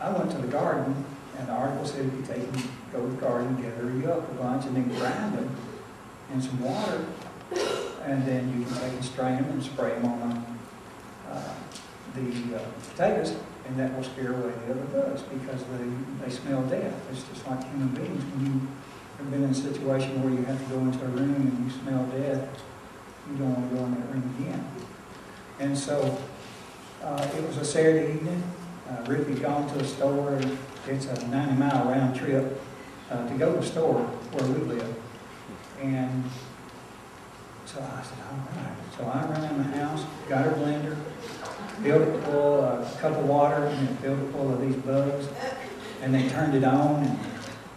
I went to the garden, and the article said if you take them, go to the garden, gather you up a bunch, and then grind them in some water, and then you can take and strain them and spray them on uh, the uh, potatoes, and that will scare away the other bugs because they, they smell death. It's just like human beings. When you have been in a situation where you have to go into a room and you smell death, you don't want to go in that room again. And so uh, it was a Saturday evening. Uh, Rick had gone to the store. It's a 90 mile round trip uh, to go to the store where we live. And so I said, all right. So I ran in the house, got her blender, filled it full, uh, a cup of water, and then filled it full of these bugs. And they turned it on, and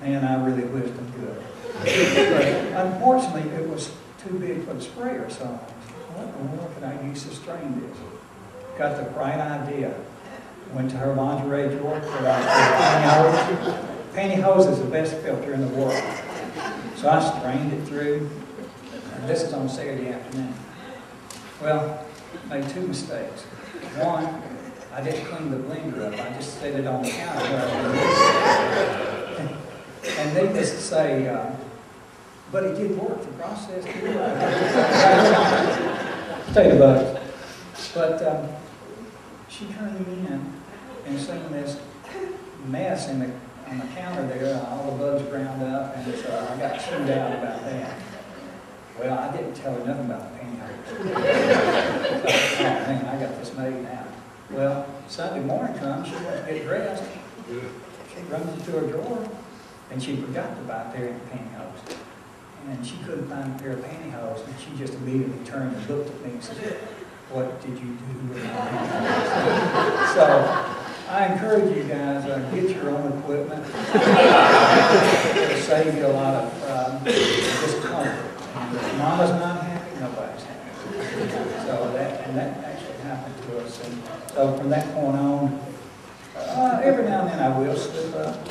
man, I really whizzed them good. But unfortunately, it was too big for the sprayer, so what in the world I use to strain this? Got the bright idea. Went to her lingerie drawer, pulled out pantyhose. Pantyhose is the best filter in the world. So I strained it through, and this is on Saturday afternoon. Well, made two mistakes. One, I didn't clean the blender up, I just set it on the counter. And they just say, uh, but it did work, the process did work. Potato. But um, she turned me in and seen this mess in the, on the counter there, all the bugs ground up, and so I got chewed out about that. Well, I didn't tell her nothing about the pantyhose. oh man, I got this made now. Well, Sunday morning comes, she went to get dressed. She runs into her drawer, and she forgot to buy a pair of pantyhose. And she couldn't find a pair of pantyhose, and she just immediately turned and looked at me and said, what did you do with my pantyhose? So, I encourage you guys, uh, get your own equipment. It'll save you a lot of, um, discomfort. Mama's not happy, nobody's happy. So that, and that actually happened to us. And so from that point on, uh, every now and then I will slip up.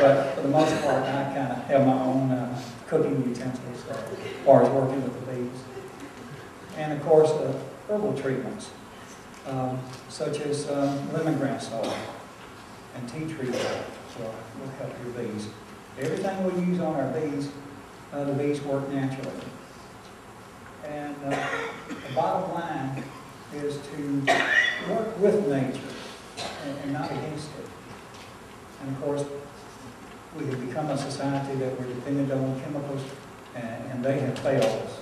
But for the most part, I kind of have my own, uh, cooking utensils uh, as far as working with the bees. And of course, uh, herbal treatments, um, such as um, lemongrass oil and tea tree oil will, will help your bees. Everything we use on our bees, the bees work naturally. And uh, the bottom line is to work with nature and, and not against it. And of course, we have become a society that we're dependent on chemicals, and, and they have failed us.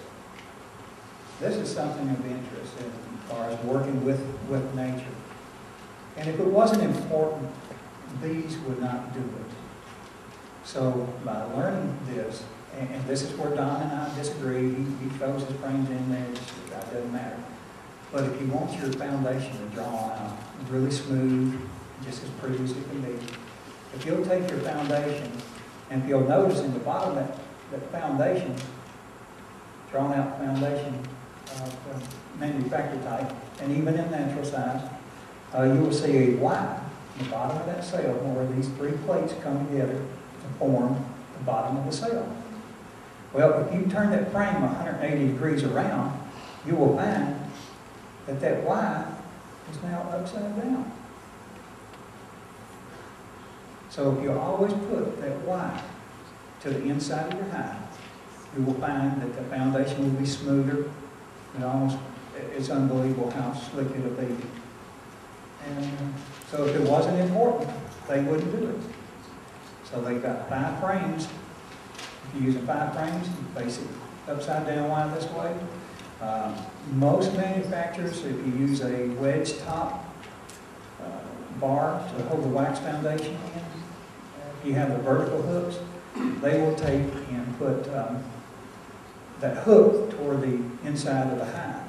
This is something of interest as far as working with, with nature. And if it wasn't important, bees would not do it. So by learning this, and, and this is where Don and I disagree, he, he throws his brains in there, that doesn't matter. But if you want your foundation to draw out really smooth, just as pretty as it can be, if you'll take your foundation, and if you'll notice in the bottom of that, that foundation, drawn out foundation, uh, of manufactured type, and even in natural size, uh, you will see a Y in the bottom of that cell where these three plates come together to form the bottom of the cell. Well, if you turn that frame 180 degrees around, you will find that that Y is now upside down. So if you always put that Y to the inside of your hive, you will find that the foundation will be smoother. It almost, it's unbelievable how slick it'll be. And uh, so if it wasn't important, they wouldn't do it. So they've got five frames. You're using five frames, you face it upside down Y this way. Uh, Most manufacturers, if you use a wedge top uh, bar to hold the wax foundation in, if you have the vertical hooks, they will take and put um, that hook toward the inside of the hive.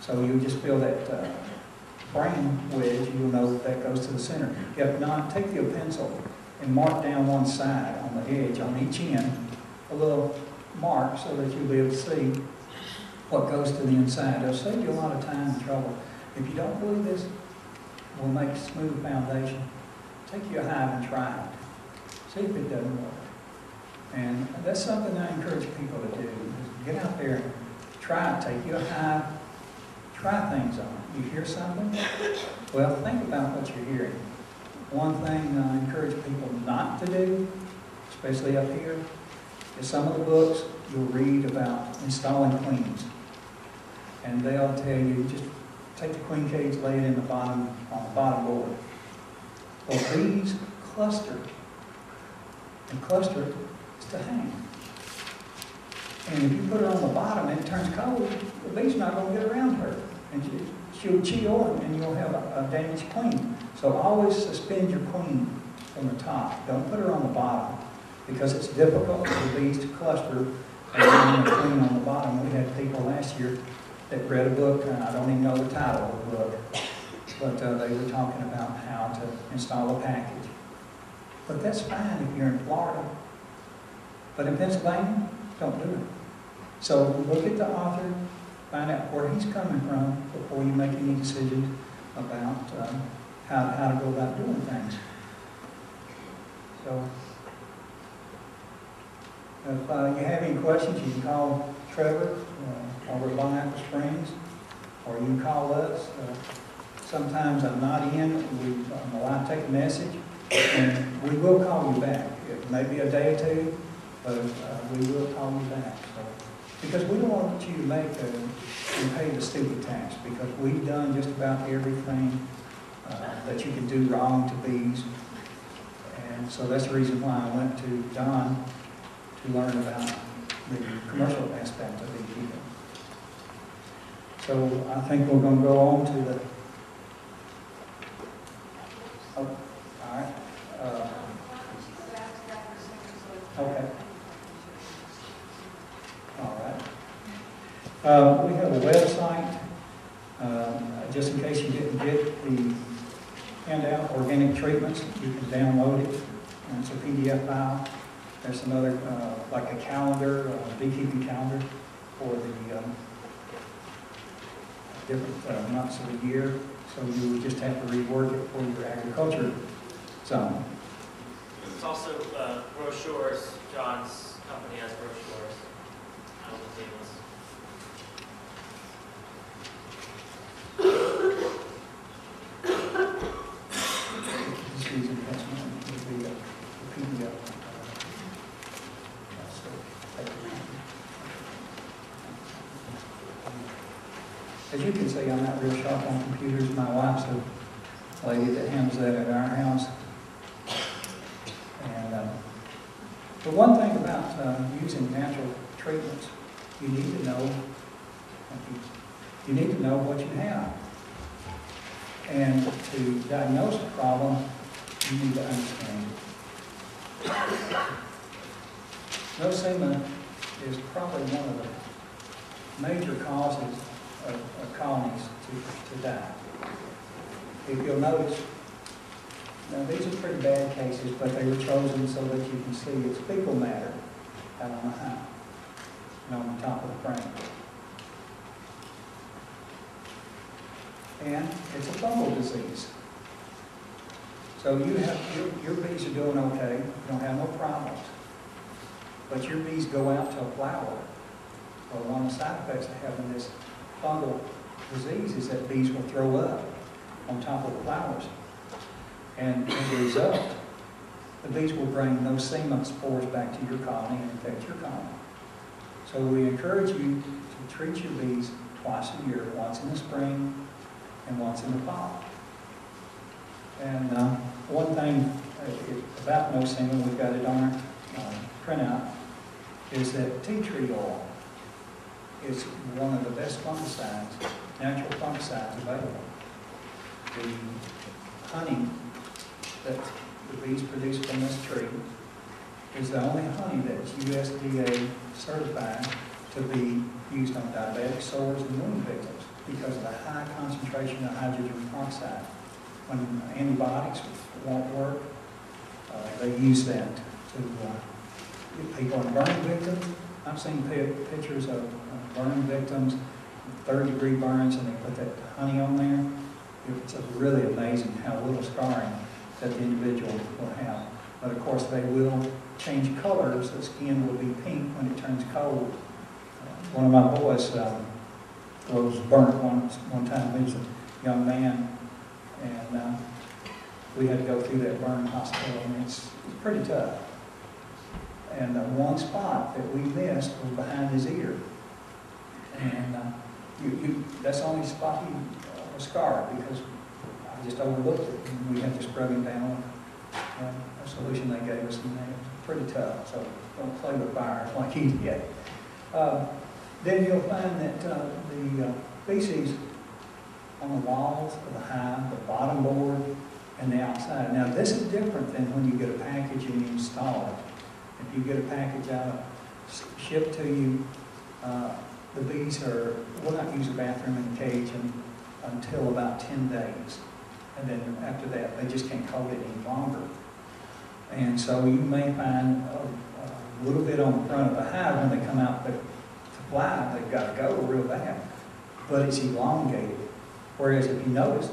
So you just feel that uh, frame wedge, you'll know that that goes to the center. If not, take your pencil and mark down one side on the edge, on each end, a little mark so that you'll be able to see what goes to the inside. It'll save you a lot of time and trouble. If you don't believe this we'll make a smooth foundation, take your hive and try it. See if it doesn't work. And that's something I encourage people to do. Get out there, try it, take your hive, try things on. You hear something? Well, think about what you're hearing. One thing I encourage people not to do, especially up here, is some of the books you'll read about installing queens. And they'll tell you, just take the queen cage, lay it in the bottom, on the bottom board. Well, bees cluster. And cluster is to hang. And if you put her on the bottom and it turns cold, the bee's not gonna get around her. And she, she'll chill and you'll have a, a damaged queen. So always suspend your queen from the top. Don't put her on the bottom because it's difficult for bees to cluster and queen on the bottom. We had people last year that read a book, and I don't even know the title of the book, but uh, they were talking about how to install a package. But that's fine if you're in Florida. But in Pennsylvania, don't do it. So look at the author, find out where he's coming from before you make any decisions about um, how, how to go about doing things. So, if uh, you have any questions, you can call Trevor uh, over at Long Apple Springs, or you can call us. Uh, Sometimes I'm not in, we, I'm allowed take a message, and we will call you back. It may be a day or two, but uh, we will call you back. So, Because we don't want you to make a, and pay the stupid tax, because we've done just about everything uh, that you can do wrong to bees. And so that's the reason why I went to Don to learn about the commercial aspect of beekeeping. So I think we're gonna go on to the, oh, all right, uh, okay. All right. Uh, we have a website, uh, just in case you didn't get the handout, organic treatments, you can download it, and it's a PDF file. There's another, uh, like a calendar, a beekeeping calendar for the um, different uh, months of the year, so you would just have to rework it for your agriculture zone. It's also uh, brochures, John's company has brochures out on the tables. Just using this one, would be the the PDF. Uh, so, take it out. I'm not real sharp on computers. My wife's a lady that handles that at our house. And, um, the one thing about uh, using natural treatments, you need to know, you need to know what you have. And to diagnose a problem, you need to understand. Nosema is probably one of the major causes of, of colonies to, to die. If you'll notice, now these are pretty bad cases, but they were chosen so that you can see it's fecal matter out on the hive and on the top of the frame. and it's a fungal disease. So you have, your, your bees are doing okay, you don't have no problems. But your bees go out to a flower, well, one of the side effects of having this fungal diseases that bees will throw up on top of the flowers. And as a result, the bees will bring those same spores back to your colony and infect your colony. So we encourage you to treat your bees twice a year, once in the spring and once in the fall. And uh, one thing uh, about nosema, we've got it on our uh, printout, is that tea tree oil is one of the best fungicides, natural fungicides available. The honey that the bees produce from this tree is the only honey that's USDA certified to be used on diabetic sores and wound victims because of the high concentration of hydrogen peroxide. When antibiotics won't work, uh, they use that to uh, get people in burn victims. I've seen pictures of of burn victims, third degree burns, and they put that honey on there. It's really amazing how little scarring that the individual will have. But of course, they will change colors. The skin will be pink when it turns cold. Uh, One of my boys, um, was burnt one, one time, he was a young man, and, uh, we had to go through that burn hospital, and it's, it's pretty tough. And the one spot that we missed was behind his ear. And, uh, you, you, that's the only spot he uh, was scarred, because I just overlooked it, and we had to scrub him down. And a solution they gave us, and it was pretty tough, so don't play with fire like he did. Uh, then you'll find that uh, the uh, feces on the walls of the hive, the bottom board, and the outside. Now, this is different than when you get a package and you install it. If you get a package out, shipped to you, uh, the bees are, will not use a bathroom in the cage un- until about 10 days. And then after that, they just can't hold it any longer. And so you may find a, a little bit on the front of the hive when they come out, but to fly, they've got to go real bad. But it's elongated. Whereas if you notice,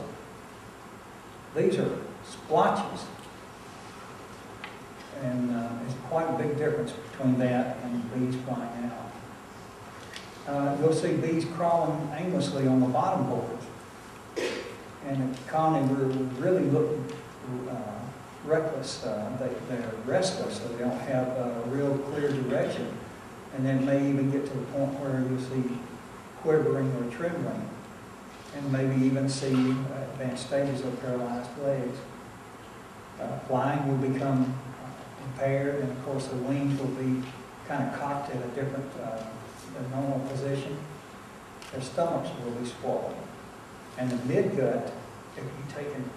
these are splotches. And uh, there's quite a big difference between that and bees flying out. Uh, you'll see bees crawling aimlessly on the bottom boards. And the were really looking uh, reckless. Uh, they, they're restless, so they don't have a real clear direction. And then may even get to the point where you'll see quivering or trembling, and maybe even see advanced stages of paralyzed legs. Uh, flying will become impaired, and of course the wings will be kind of cocked at a different uh, than normal position. Their stomachs will be swollen. And the midgut, if you take and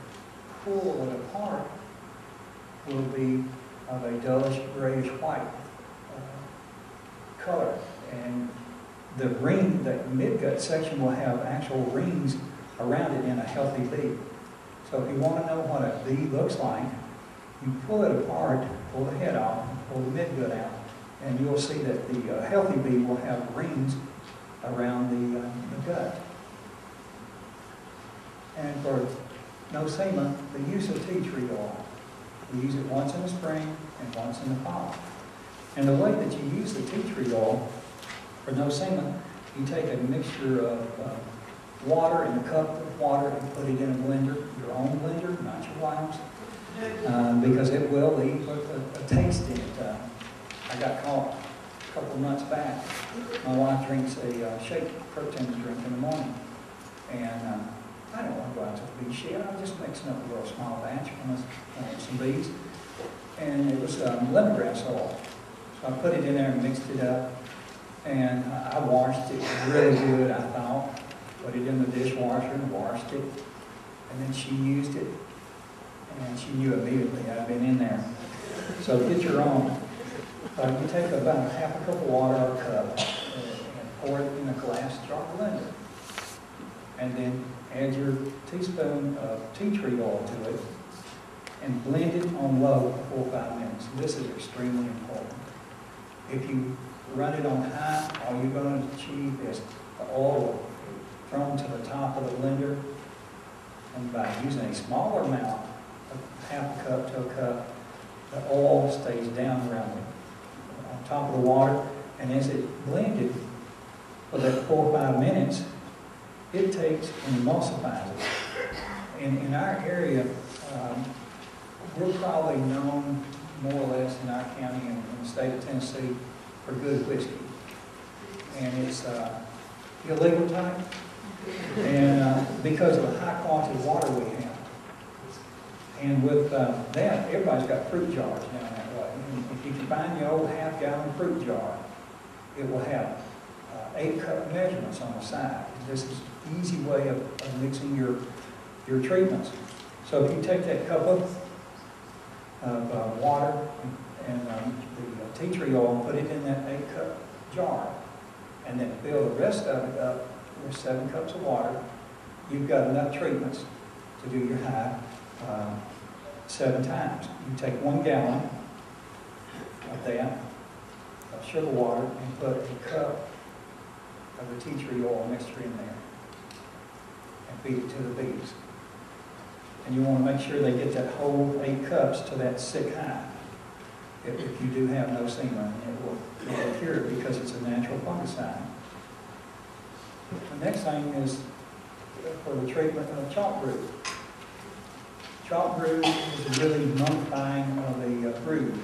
pull it apart, will be of a dullish grayish white uh, color. And the ring, the midgut section will have actual rings around it in a healthy bee. So if you want to know what a bee looks like, you pull it apart, pull the head off, pull the midgut out, and you'll see that the uh, healthy bee will have rings around the, uh, the gut. And for nosema, the use of tea tree oil. We use it once in the spring and once in the fall. And the way that you use the tea tree oil for nosema, you take a mixture of uh, water in a cup of water and put it in a blender, your own blender, not your wife's, um, because it will leave a, a- a taste in it. Uh, I got caught a couple months back. My wife drinks a uh, shake protein drink in the morning, and uh, I don't want to go out to the beach yet. I'm just mixing up a little small batch from uh, some bees, and it was um, lemongrass oil. So I put it in there and mixed it up, and I washed it really good, I thought. Put it in the dishwasher and washed it, and then she used it, and she knew immediately I'd been in there. So get your own. Uh, you take about half a cup of water or a cup, and pour it in a glass jar blender. And then add your teaspoon of tea tree oil to it, and blend it on low for five minutes. This is extremely important. If you run it on high, all you're gonna achieve is the oil thrown to the top of the blender. And by using a smaller amount, of half a cup to a cup, the oil stays down around the, top of the water. And as it blended for that four or five minutes, it takes and emulsifies it. In, in our area, um, we're probably known more or less in our county and in the state of Tennessee for good whiskey. And it's uh, illegal type, and uh, because of the high quality water we have. And with uh, that, everybody's got fruit jars. And if you find your old half gallon fruit jar, it will have uh, eight cup measurements on the side. This is an easy way of, of mixing your, your treatments. So if you take that cup of, of uh, water and, and um, the uh, tea tree oil and put it in that eight cup jar, and then fill the rest of it up with seven cups of water, you've got enough treatments to do your high uh, seven times. You take one gallon of that, of sugar water, and put a cup of the tea tree oil mixture in there and feed it to the bees. And you want to make sure they get that whole eight cups to that sick hive. If, if you do have nosema, it will, it will cure because it's a natural fungicide. The next thing is for the treatment of chalkbrood. Chalk root is really nullifying of the uh, brood.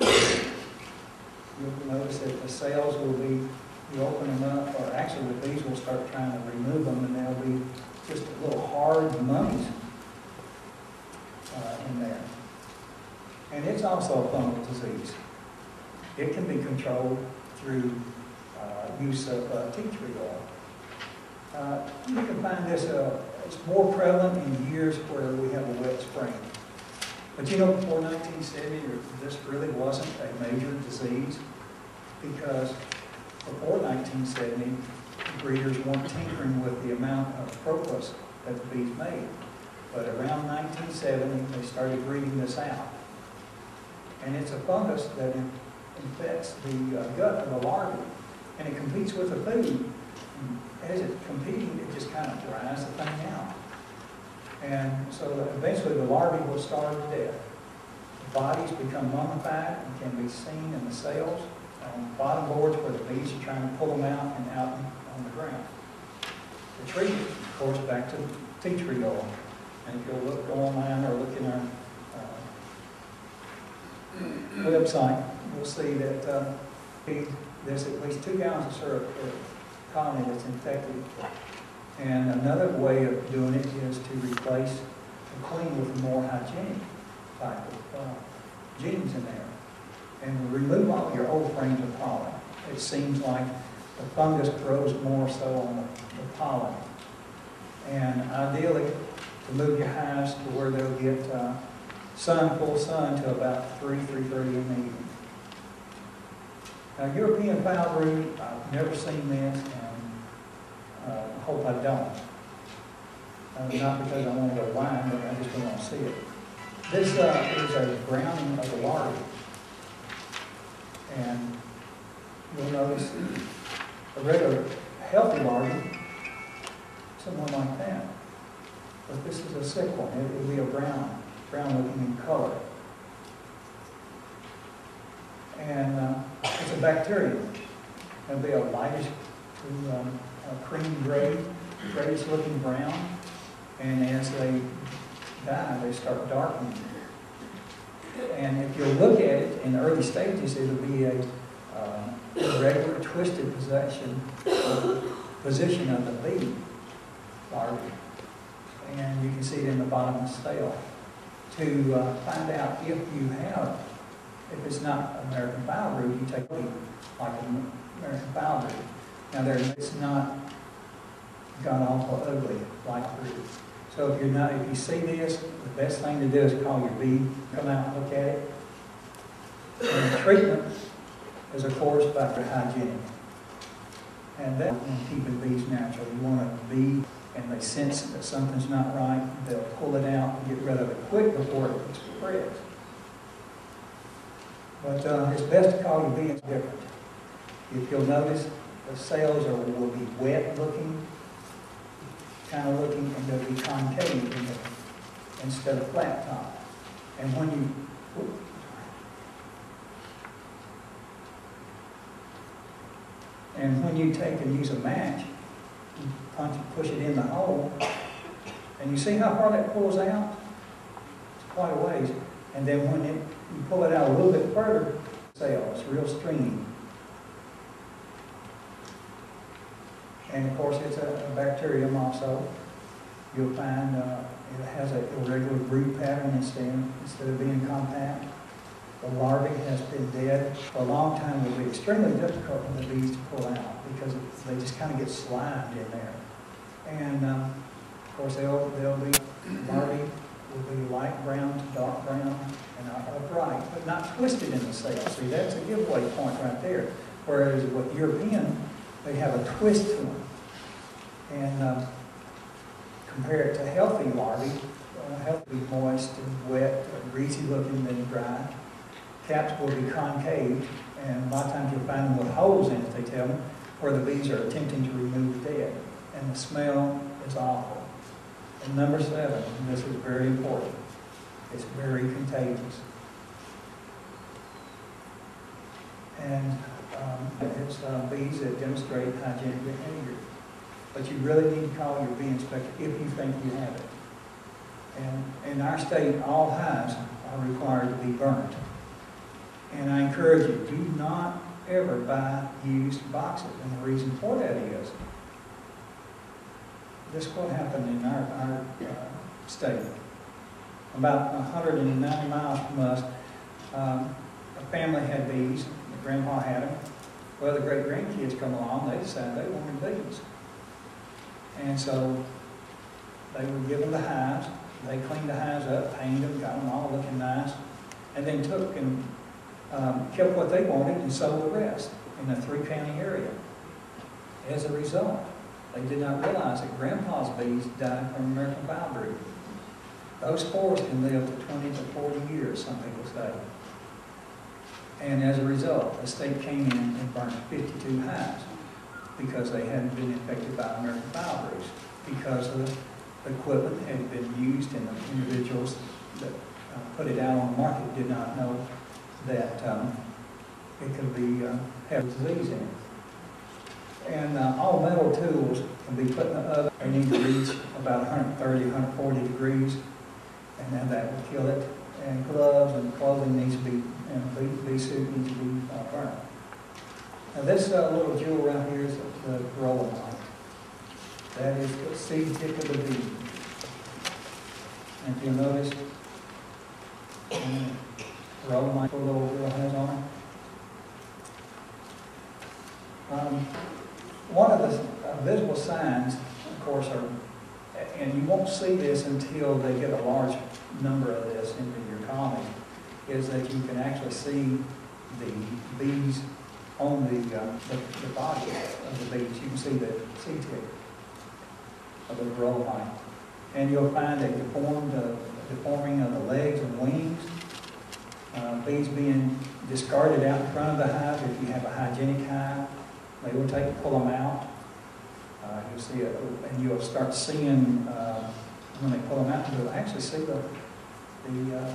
You'll notice that the cells will be, you open them up, or actually the bees will start trying to remove them, and they'll be just a little hard mummies uh, in there. And it's also a fungal disease. It can be controlled through uh, use of uh, tea tree oil. Uh, You can find this, uh, it's more prevalent in years where we have a wet spring. But you know, before 1970, this really wasn't a major disease because before 1970, breeders weren't tinkering with the amount of propolis that the bees made. But around 1970, they started breeding this out. And it's a fungus that infects the uh, gut of the larvae, and it competes with the food. And As it's competing, it just kind of dries the thing out. And so eventually the larvae will starve to death. The bodies become mummified and can be seen in the cells on the bottom boards where the bees are trying to pull them out and out on the ground. The tree, of course, back to tea tree oil. And if you'll look online or look in our uh, website, you'll see that uh, there's at least two gallons of syrup per colony that's infected. And another way of doing it is to replace and clean with more hygienic type of uh, genes in there. And remove all your old frames of pollen. It seems like the fungus grows more so on the, the pollen. And ideally, to move your hives to where they'll get uh, sun, full sun, to about 3, 3.30 in the evening. Now, European foul brood, I've never seen this, uh, I hope I don't. Uh, Not because I want to go blind, but I just don't want to see it. This uh, is a browning of the larvae. And you'll notice a regular healthy larvae, someone like that. But this is a sick one. It will be a brown, brown looking in color. And uh, it's a bacterium. It'll be a lightish to um, a cream gray, grayish looking brown, and as they die, they start darkening. And if you'll look at it in the early stages, it'll be a uh, irregular twisted possession, position of the leaf larvae. And you can see it in the bottom of the stale. To uh, find out if you have, if it's not American foul brood, you take bee like an American foul brood. Now there, it's not god awful ugly like brood. So if you're not, if you see this, the best thing to do is call your bee, come out and look at it. And the treatment is of course factor hygienic. And that, when keeping bees natural, you want a bee and they sense that something's not right, they'll pull it out and get rid of it quick before it spreads. But uh, it's best to call your bee, it's different. If you'll notice, the cells are, will be wet looking, kind of looking, and they'll be concave in instead of flat top. And when you, whoop, and when you take and use a match, you punch, push it in the hole, and you see how far that pulls out? It's quite a ways. And then when it, you pull it out a little bit further, cell, it's real stringy. And of course, it's a a bacterium also. You'll find uh, it has an irregular brood pattern instead, instead of being compact. The larvae has been dead for a long time. It will be extremely difficult for the bees to pull out because they just kind of get slimed in there. And um, of course, they'll, they'll be, larvae will be light brown to dark brown and upright, but not twisted in the cell. See, that's a giveaway point right there. Whereas with European, they have a twist to them. And um, compare it to healthy larvae, uh, healthy, moist and wet, uh, greasy looking than dry. Caps will be concave, and a lot of times you'll find them with holes in it, they tell me, where the bees are attempting to remove dead. And the smell is awful. And number seven, and this is very important, it's very contagious. And um, it's uh, bees that demonstrate hygienic behavior. But you really need to call your bee inspector if you think you have it. And in our state, all hives are required to be burnt. And I encourage you, do not ever buy used boxes. And the reason for that is, this is what happened in our, our uh, state. About 190 miles from us, um, a family had bees, the grandpa had them. Well, the great grandkids come along, they decided they wanted bees. And so they were given the hives, they cleaned the hives up, painted them, got them all looking nice, and then took and um, kept what they wanted and sold the rest in the three county area. As a result, they did not realize that grandpa's bees died from American foul brood. Those spores can live to 20 to 40 years, some people say. And as a result, the state came in and burned 52 hives because they hadn't been infected by American foul brood, because the equipment had been used and the individuals that uh, put it out on the market did not know that um, it could be, uh, have disease in it. And uh, all metal tools can be put in the oven. They need to reach about 130, 140 degrees, and then that will kill it. And gloves and clothing needs to be, and bee, bee suit needs to be uh, burnt. Now this uh, little jewel right here is the varroa. That is the seed tip of the bee. And if you'll notice, varroa mite the little girl has on. Um, One of the uh, visible signs, of course, are, and you won't see this until they get a large number of this into your colony, is that you can actually see the bees on the, uh, the, the body of the bees. You can see the seed tip of the roll line. And you'll find a deformed, uh, deforming of the legs and wings. Uh, bees being discarded out in front of the hive. If you have a hygienic hive, they will take, pull them out. Uh, you'll see it, and you'll start seeing, uh, when they pull them out, you'll actually see the, the, uh,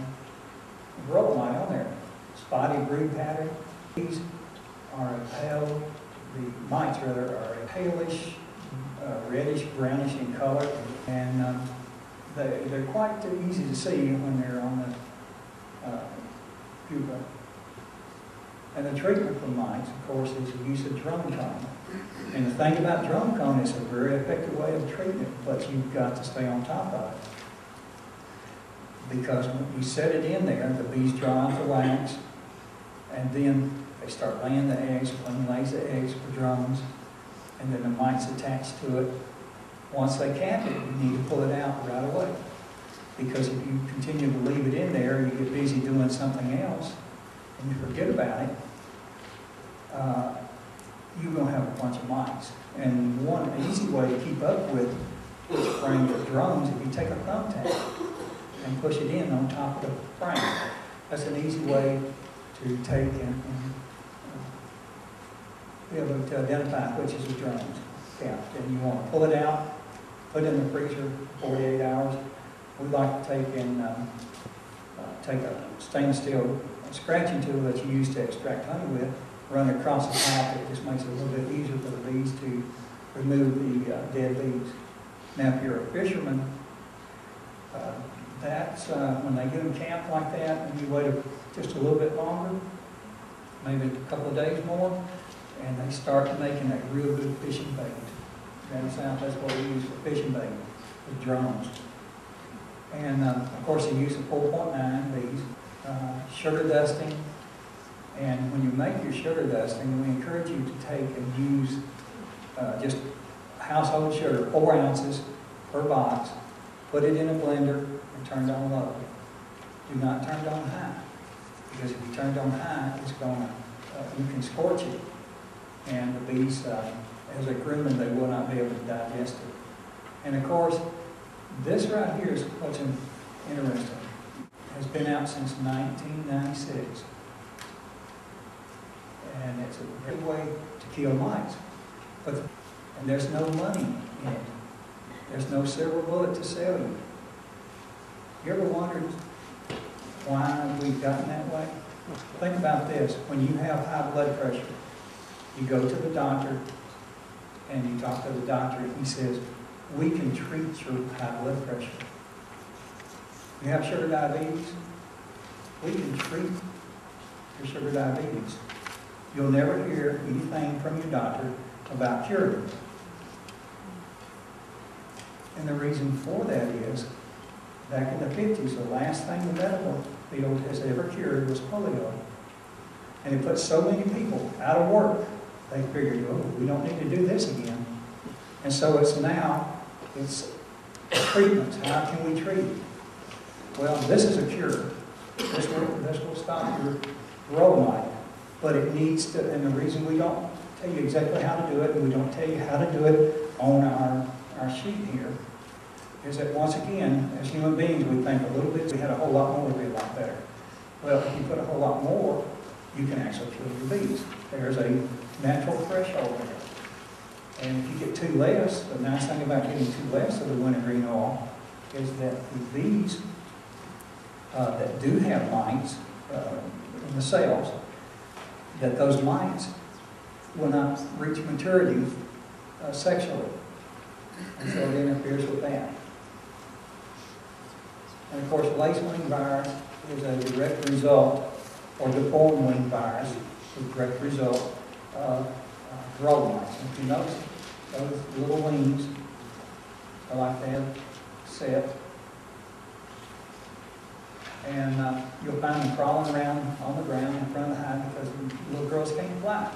line on there. Spotty brood pattern. Bees are a pale, the mites rather, are a palish, uh, reddish, brownish in color, and um, they, they're quite easy to see when they're on the uh, pupa. And the treatment for mites, of course, is the use of drone comb. And the thing about drone comb is a very effective way of treating it, but you've got to stay on top of it. Because when you set it in there, the bees draw out the wax, and then they start laying the eggs, one lays the eggs for drones, and then the mites attach to it. Once they cap it, you need to pull it out right away. Because if you continue to leave it in there, you get busy doing something else, and you forget about it, uh, you're gonna have a bunch of mites. And one easy way to keep up with the drones, if you take a thumbtack and push it in on top of the frame, that's an easy way to take and, and be able to identify which is a drone's capped. And you want to pull it out, put it in the freezer 48 hours. We like to take and um, uh, take a stainless steel scratching tool that you use to extract honey with, run it across the top. It just makes it a little bit easier for the bees to remove the uh, dead leaves. Now, if you're a fisherman, uh, that's uh, when they get them camped like that, and you wait just a little bit longer, maybe a couple of days more, and they start making a real good fishing bait. Down south, that's what we use for fishing bait, with drones. And uh, of course, you use the 4.9 bees, uh, sugar dusting. And when you make your sugar dusting, we encourage you to take and use uh, just household sugar, four ounces per box, put it in a blender and turn it on low. Do not turn it on high, because if you turn it on high, it's gonna, uh, you can scorch it. And the bees, uh, as a crewman, they will not be able to digest it. And of course, this right here is what's in- interesting. Has been out since 1996. And it's a great way to kill mites. But, and there's no money in it. There's no silver bullet to sell you. You ever wondered why we've gotten that way? Think about this. When you have high blood pressure, you go to the doctor and you talk to the doctor and he says, we can treat your high blood pressure. You have sugar diabetes? We can treat your sugar diabetes. You'll never hear anything from your doctor about curing. And the reason for that is, back in the fifties, the last thing the medical field has ever cured was polio. And it put so many people out of work, they figured, oh, we don't need to do this again. And so it's now, it's treatments, how can we treat? Well, this is a cure. This will, this will stop your rheumatoid, but it needs to, and the reason we don't tell you exactly how to do it, and we don't tell you how to do it on our, our sheet here, is that once again, as human beings, we think a little bit, we had a whole lot more, would be a lot better. Well, if you put a whole lot more, you can actually kill your bees. There's a natural threshold there. And if you get two less, the nice thing about getting two less of the wintergreen oil is that the bees uh, that do have mites uh, in the cells, that those mites will not reach maturity uh, sexually. And so it interferes with that. And of course, lace wing virus is a direct result, or deformed wing virus is a direct result of uh, mites. And if you notice, those little wings are like have set. And uh, you'll find them crawling around on the ground in front of the hive because the little girls can't fly.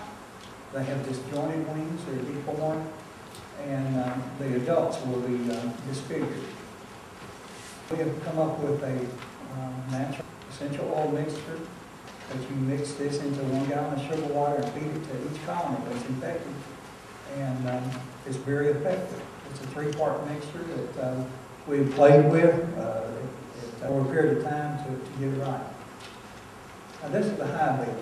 They have disjointed wings, they're deformed, and uh, the adults will be uh, disfigured. We have come up with a um, natural essential oil mixture that you mix this into one gallon of sugar water and feed it to each colony that's infected. And um, it's very effective. It's a three-part mixture that uh, we've played with uh, over a period of time to, to get it right. Now, this is the hive beetle.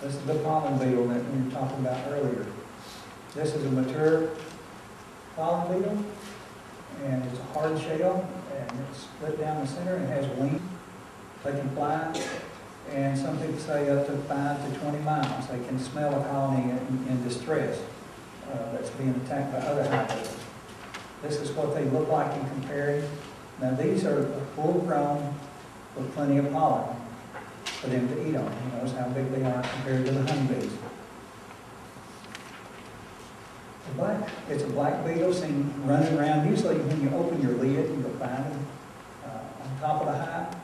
This is the pollen beetle that we were talking about earlier. This is a mature pollen beetle, and it's a hard shell, and it's split down the center and has wings. They can fly, and some people say up to five to 20 miles. They can smell a colony in, in distress uh, that's being attacked by other hybrids. This is what they look like in comparison. Now, these are full grown with plenty of pollen for them to eat on. You notice how big they are compared to the honeybees. The black, it's a black beetle seen running around. Usually when you open your lid, you'll find them uh, on top of the hive.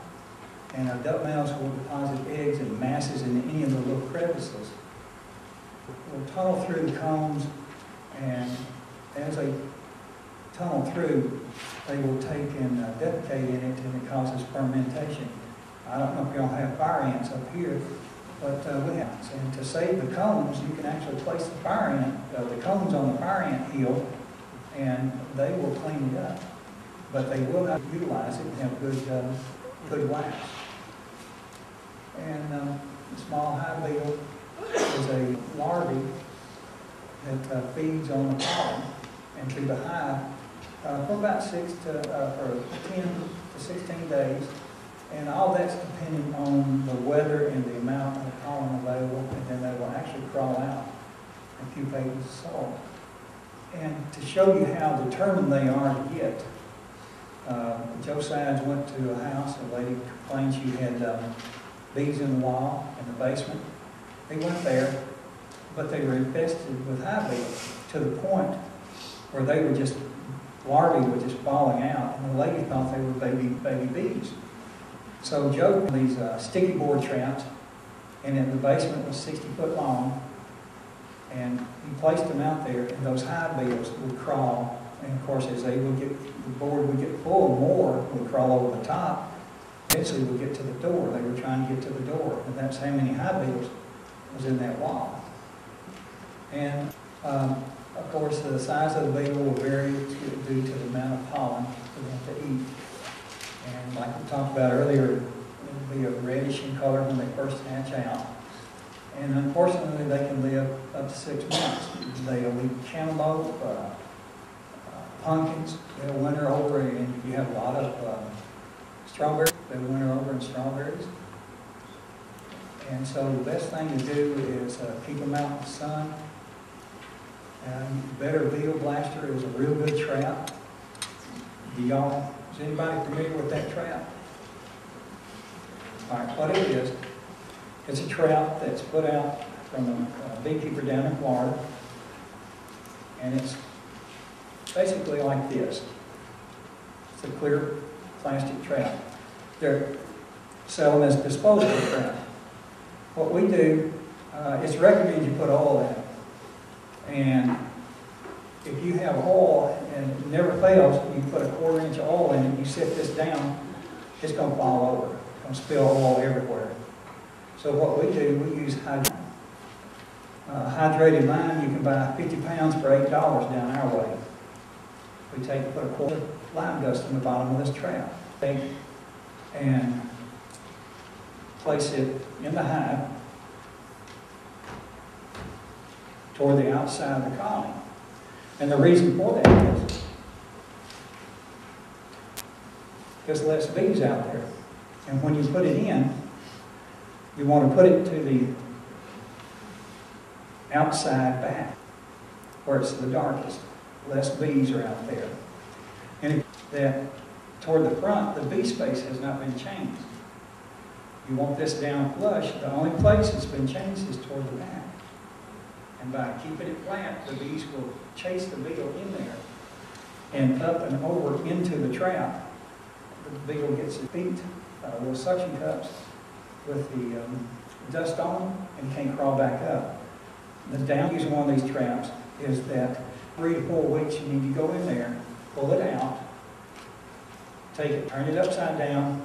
And adult males will deposit eggs in masses in any of the little crevices. They'll tunnel through the combs, and as they tunnel through, they will take and uh, defecate in it, and it causes fermentation. I don't know if y'all have fire ants up here, but uh, we have. And to save the combs, you can actually place the fire ant, uh, the combs on the fire ant hill, and they will clean it up. But they will not utilize it and have good, uh, good wax. And um, the small hive beetle is a larvae that uh, feeds on the pollen and through the hive uh, for about six to, uh, for 10 to 16 days. And all that's depending on the weather and the amount of pollen available, and then they will actually crawl out and pupate with the soil. And to show you how determined they are to get, uh, Joe Sides went to a house, a lady complained she had um, bees in the wall in the basement. They went there, but they were infested with hive beetles to the point where they were just, larvae were just falling out, and the lady thought they were baby, baby bees. So Joe, these uh, sticky board traps, and in the basement was 60 foot long, and he placed them out there, and those hive beetles would crawl, and of course, as they would get, the board would get full, more would crawl over the top, eventually would get to the door. They were trying to get to the door, and that's how many hive beetles was in that wall. And um, of course, the size of the beetle will vary due to the amount of pollen for them to eat. And like we talked about earlier, it'll be a reddish in color when they first hatch out. And unfortunately, they can live up to six months. They'll eat cantaloupe, uh, uh, pumpkins, they'll winter over, and if you have a lot of um, strawberries, they'll winter over in strawberries. And so the best thing to do is uh, keep them out in the sun. Um, Better Beetle Blaster is a real good trap. Do y'all, is anybody familiar with that trap? All right, what it is, it's a trap that's put out from a beekeeper down in Florida. And it's basically like this. It's a clear plastic trap. They're selling as disposable trap. What we do, uh, it's recommended you put oil in. And if you have oil and it never fails, you put a quarter inch of oil in it, you set this down, it's gonna fall over. It's gonna spill oil everywhere. So what we do, we use hyd- uh, hydrated lime. You can buy 50 pounds for $8 down our way. We take, put a quarter lime dust in the bottom of this trap. And place it in the hive toward the outside of the colony. And the reason for that is there's less bees out there. And when you put it in, you want to put it to the outside back, where it's the darkest. Less bees are out there. And that toward the front, the bee space has not been changed. You want this down flush, the only place it's been changed is toward the back. And by keeping it flat, the bees will chase the beetle in there and up and over into the trap. The beetle gets its feet, uh, little suction cups with the um, dust on and can't crawl back up. The down using one of these traps is that three to four weeks you need to go in there, pull it out, take it, turn it upside down,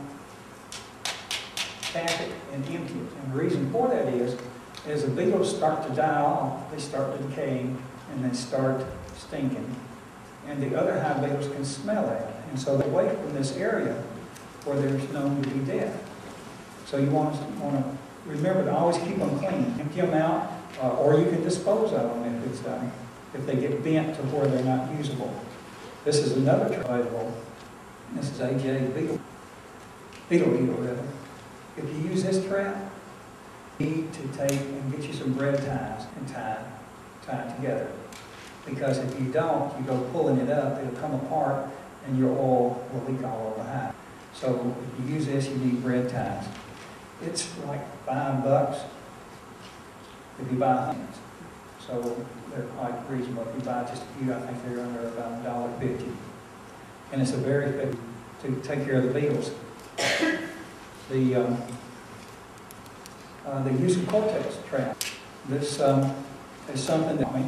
tap it, and empty it. And the reason for that is as the beetles start to die off, they start to decay and they start stinking. And the other hive beetles can smell it. And so they wait from this area where there's known to be death. So you want to, want to remember to always keep them clean. Empty them out, uh, or you can dispose of them if it's, uh, if they get bent to where they're not usable. This is another available. This is AJ Beetle, Beetle Beetle rather. If you use this trap, need to take and get you some bread ties and tie, tie it together. Because if you don't, you go pulling it up, it'll come apart and your oil will leak all over the hive. So if you use this, you need bread ties. It's like five bucks if you buy hundreds. So they're quite reasonable. If you buy just a few, I think they're under about a dollar fifty. And it's a very effective to take care of the beetles. The, um, uh, the use of cortex trap. This, um, is something that, and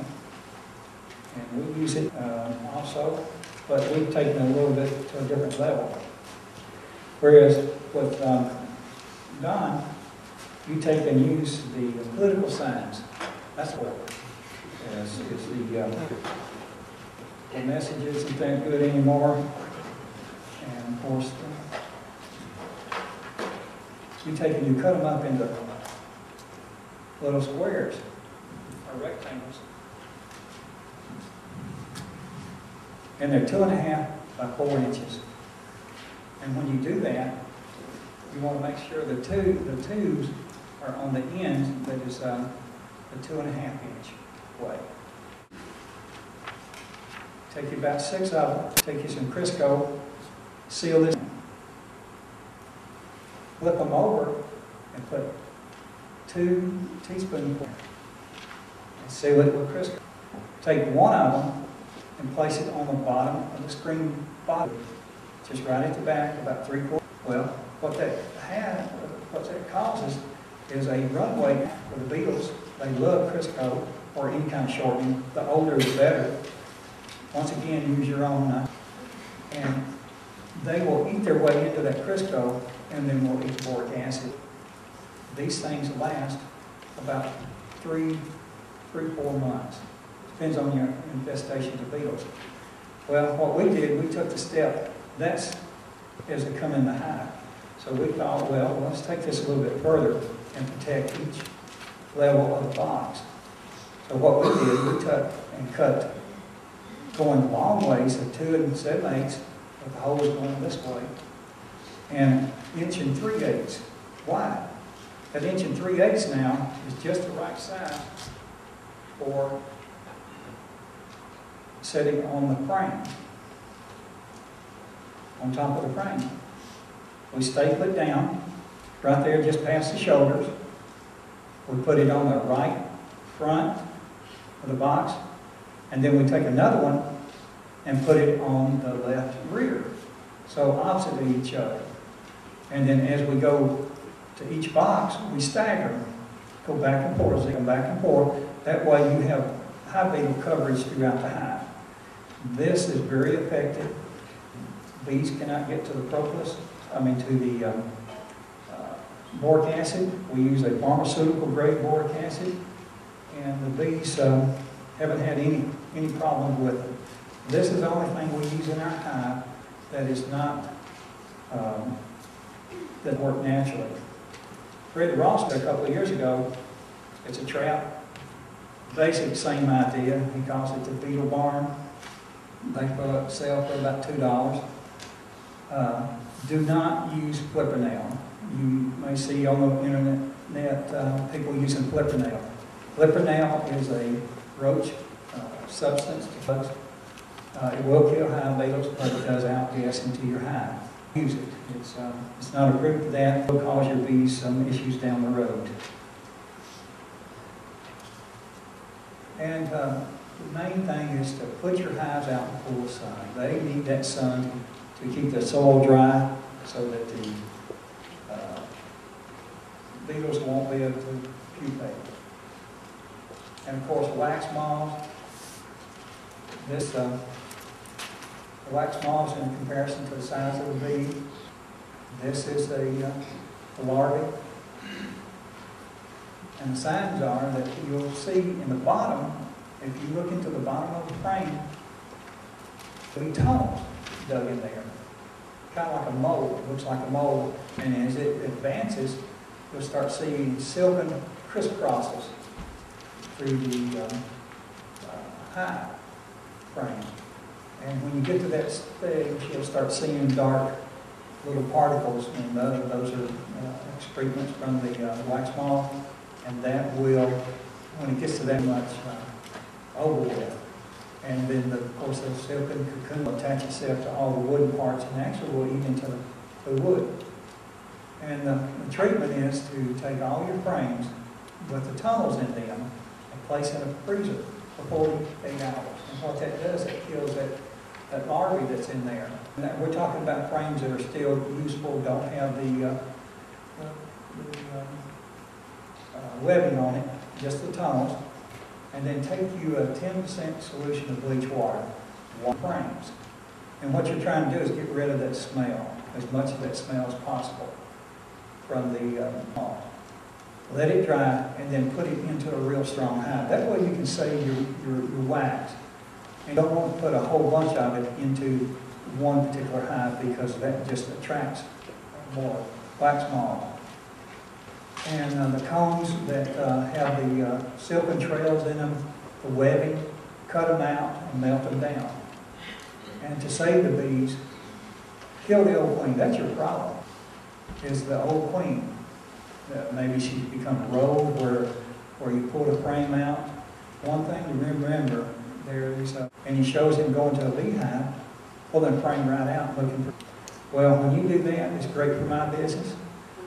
we use it, um, also, but we've taken a little bit to a different level. Whereas with, um, Don, you take and use the political signs. That's what, is, is the, um, the messages isn't that good anymore. And of course, you take and you cut them up into little squares or rectangles. And they're two and a half by four inches. And when you do that, you want to make sure the two, the tubes are on the ends that is uh, the two and a half inch way. Take you about six of them, take you some Crisco, seal this, flip them over, and put two teaspoonfuls, and seal it with Crisco. Take one of them and place it on the bottom of the screen bottom, just right at the back, about three quarters. Well, what that has, what that causes is a runway for the beetles. They love Crisco or any kind of shortening. The older the better. Once again, use your own knife. And they will eat their way into that Crisco and then will eat boric acid. These things last about three, three, four months. Depends on your infestation of beetles. Well, what we did, we took the step, that's as they come in the hive. So we thought, well, let's take this a little bit further and protect each level of the box. So what we did, we took and cut going long ways of two and seven eighths, with the holes going this way, and inch and three eighths wide. That inch and three eighths now is just the right size for setting on the frame, on top of the frame. We staple it down, right there just past the shoulders. We put it on the right front of the box, and then we take another one and put it on the left rear, so opposite of each other. And then as we go to each box, we stagger them, go back and forth, they come back and forth. That way you have hive beetle coverage throughout the hive. This is very effective. Bees cannot get to the propolis, I mean to the um, uh, boric acid. We use a pharmaceutical grade boric acid, and the bees um, haven't had any, any problem with it. This is the only thing we use in our hive that is not, um, that work naturally. Fred Ross, a couple of years ago, it's a trap. Basic same idea. He calls it the beetle barn. They for- sell for about two dollars. Uh, do not use Fipronil. You may see on the internet uh, people using Fipronil. Fipronil is a roach uh, substance to bugs. Uh, it will kill hive beetles, but it does outgas into your hive. Use it. It's, um, it's not approved for that. It will cause your bees some issues down the road. And uh, the main thing is to put your hives out in full sun. They need that sun to keep the soil dry so that the uh, beetles won't be able to pupate. And of course, wax moths. This uh, wax moths in comparison to the size of the bee. This is the, uh, larvae. And the signs are that you'll see in the bottom, if you look into the bottom of the frame, there'll tunnels dug in there. Kind of like a mold, looks like a mold. And as it advances, you'll start seeing silken crisscrosses through the um, uh, hive frame. And when you get to that stage, you'll start seeing dark little particles, and those are uh, excrements from the uh, wax moth, and that will, when it gets to that much, uh, over with. And then, the- of course, the silken cocoon will attach itself to all the wooden parts and actually will eat into the the wood. And the the treatment is to take all your frames with the tunnels in them place in a freezer for 48 hours. And what that does, it kills that, that larvae that's in there. That- we're talking about frames that are still useful, don't have the, uh, the, um, uh, webbing on it, just the tunnels. And then take you a 10% solution of bleach water, one frames. And what you're trying to do is get rid of that smell, as much of that smell as possible from the uh, moth. Let it dry and then put it into a real strong hive. That way you can save your, your, your wax. And you don't want to put a whole bunch of it into one particular hive because that just attracts more wax moth. And uh, the combs that uh, have the uh, silken trails in them, the webbing, cut them out and melt them down. And to save the bees, kill the old queen. That's your problem, is the old queen. Maybe she's become a rogue where, where you pull the frame out. One thing to remember, there is, a- and he shows him going to a beehive, pulling the frame right out, looking for, well, when you do that, it's great for my business,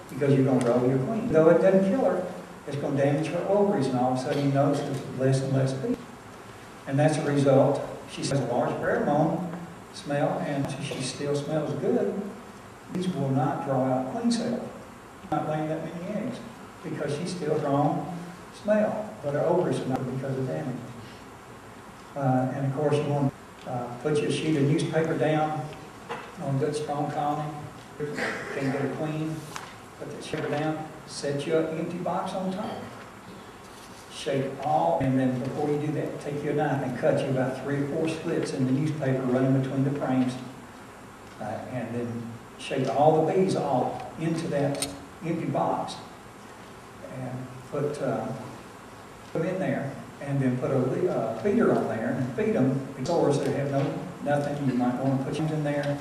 because you're gonna roll your queen. Though it doesn't kill her, it's gonna damage her ovaries, and all of a sudden you notice there's less and less bees. And that's a result, she has a large pheromone smell, and she still smells good. Bees will not draw out queen cells, not laying that many eggs, because she's still drawing smell, but her ovaries are not because of damage. Uh, and of course, you want to uh, put your sheet of newspaper down on good strong colony. Can't get a queen, put the paper down, set your empty box on top. Shake all, and then before you do that, take your knife and cut you about three or four slits in the newspaper running between the frames. Uh, and then shake all the bees off into that empty box. And put, uh, them in there, and then put a uh, feeder on there and feed them. Stores that have no, nothing, you might want to put them in there.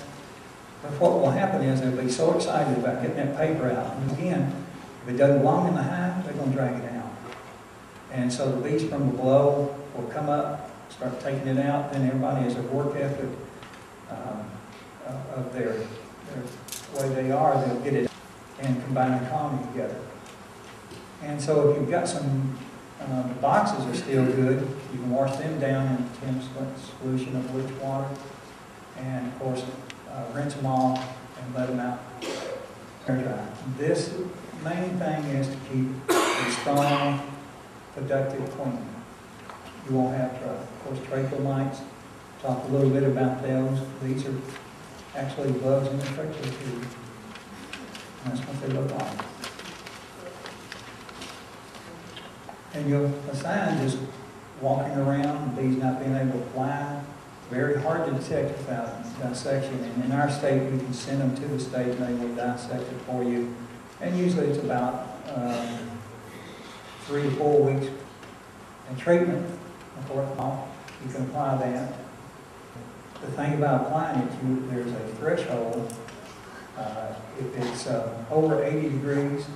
But what will happen is they'll be so excited about getting that paper out. And again, if it doesn't belong in the hive, they're going to drag it out. And so the bees from below will come up, start taking it out, then everybody has a work ethic um, of of their, their way they are, they'll get it and combine the colony together. And so if you've got some, um, boxes are still good, you can wash them down in ten solution of bleach water. And of course, uh, rinse them off and let them out air dry. This main thing is to keep a strong, productive queen. You won't have, uh, of course, tracheal mites. Talk a little bit about those. These are actually bugs in the trachea tube. What they look like. And you'll, a sign just walking around, bees not being able to fly, very hard to detect without dissection. And in our state, we can send them to the state and they will dissect it for you. And usually it's about um, three to four weeks. And treatment, of course, you can apply that. The thing about applying it, you, there's a threshold. Uh, If it's uh, over 80 degrees,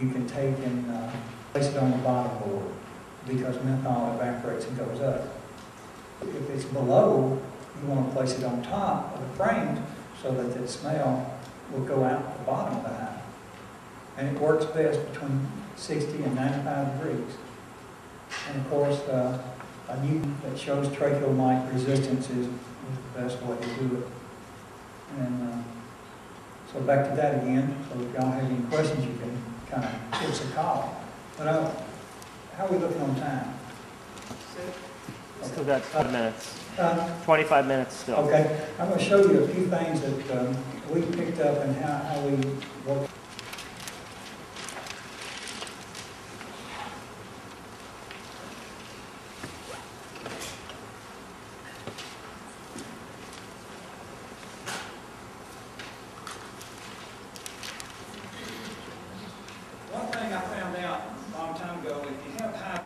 you can take and uh, place it on the bottom board because menthol evaporates and goes up. If it's below, you want to place it on top of the frames so that the smell will go out the bottom of the hive. And it works best between 60 and 95 degrees. And of course, uh, a new that shows tracheal mite resistance is, is the best way to do it. And uh, so back to that again. So if y'all have any questions, you can kind of give us a call. But uh, how are we looking on time? Still got five minutes, Uh, 25 minutes still. Okay, I'm going to show you a few things that um, we picked up and how, how we work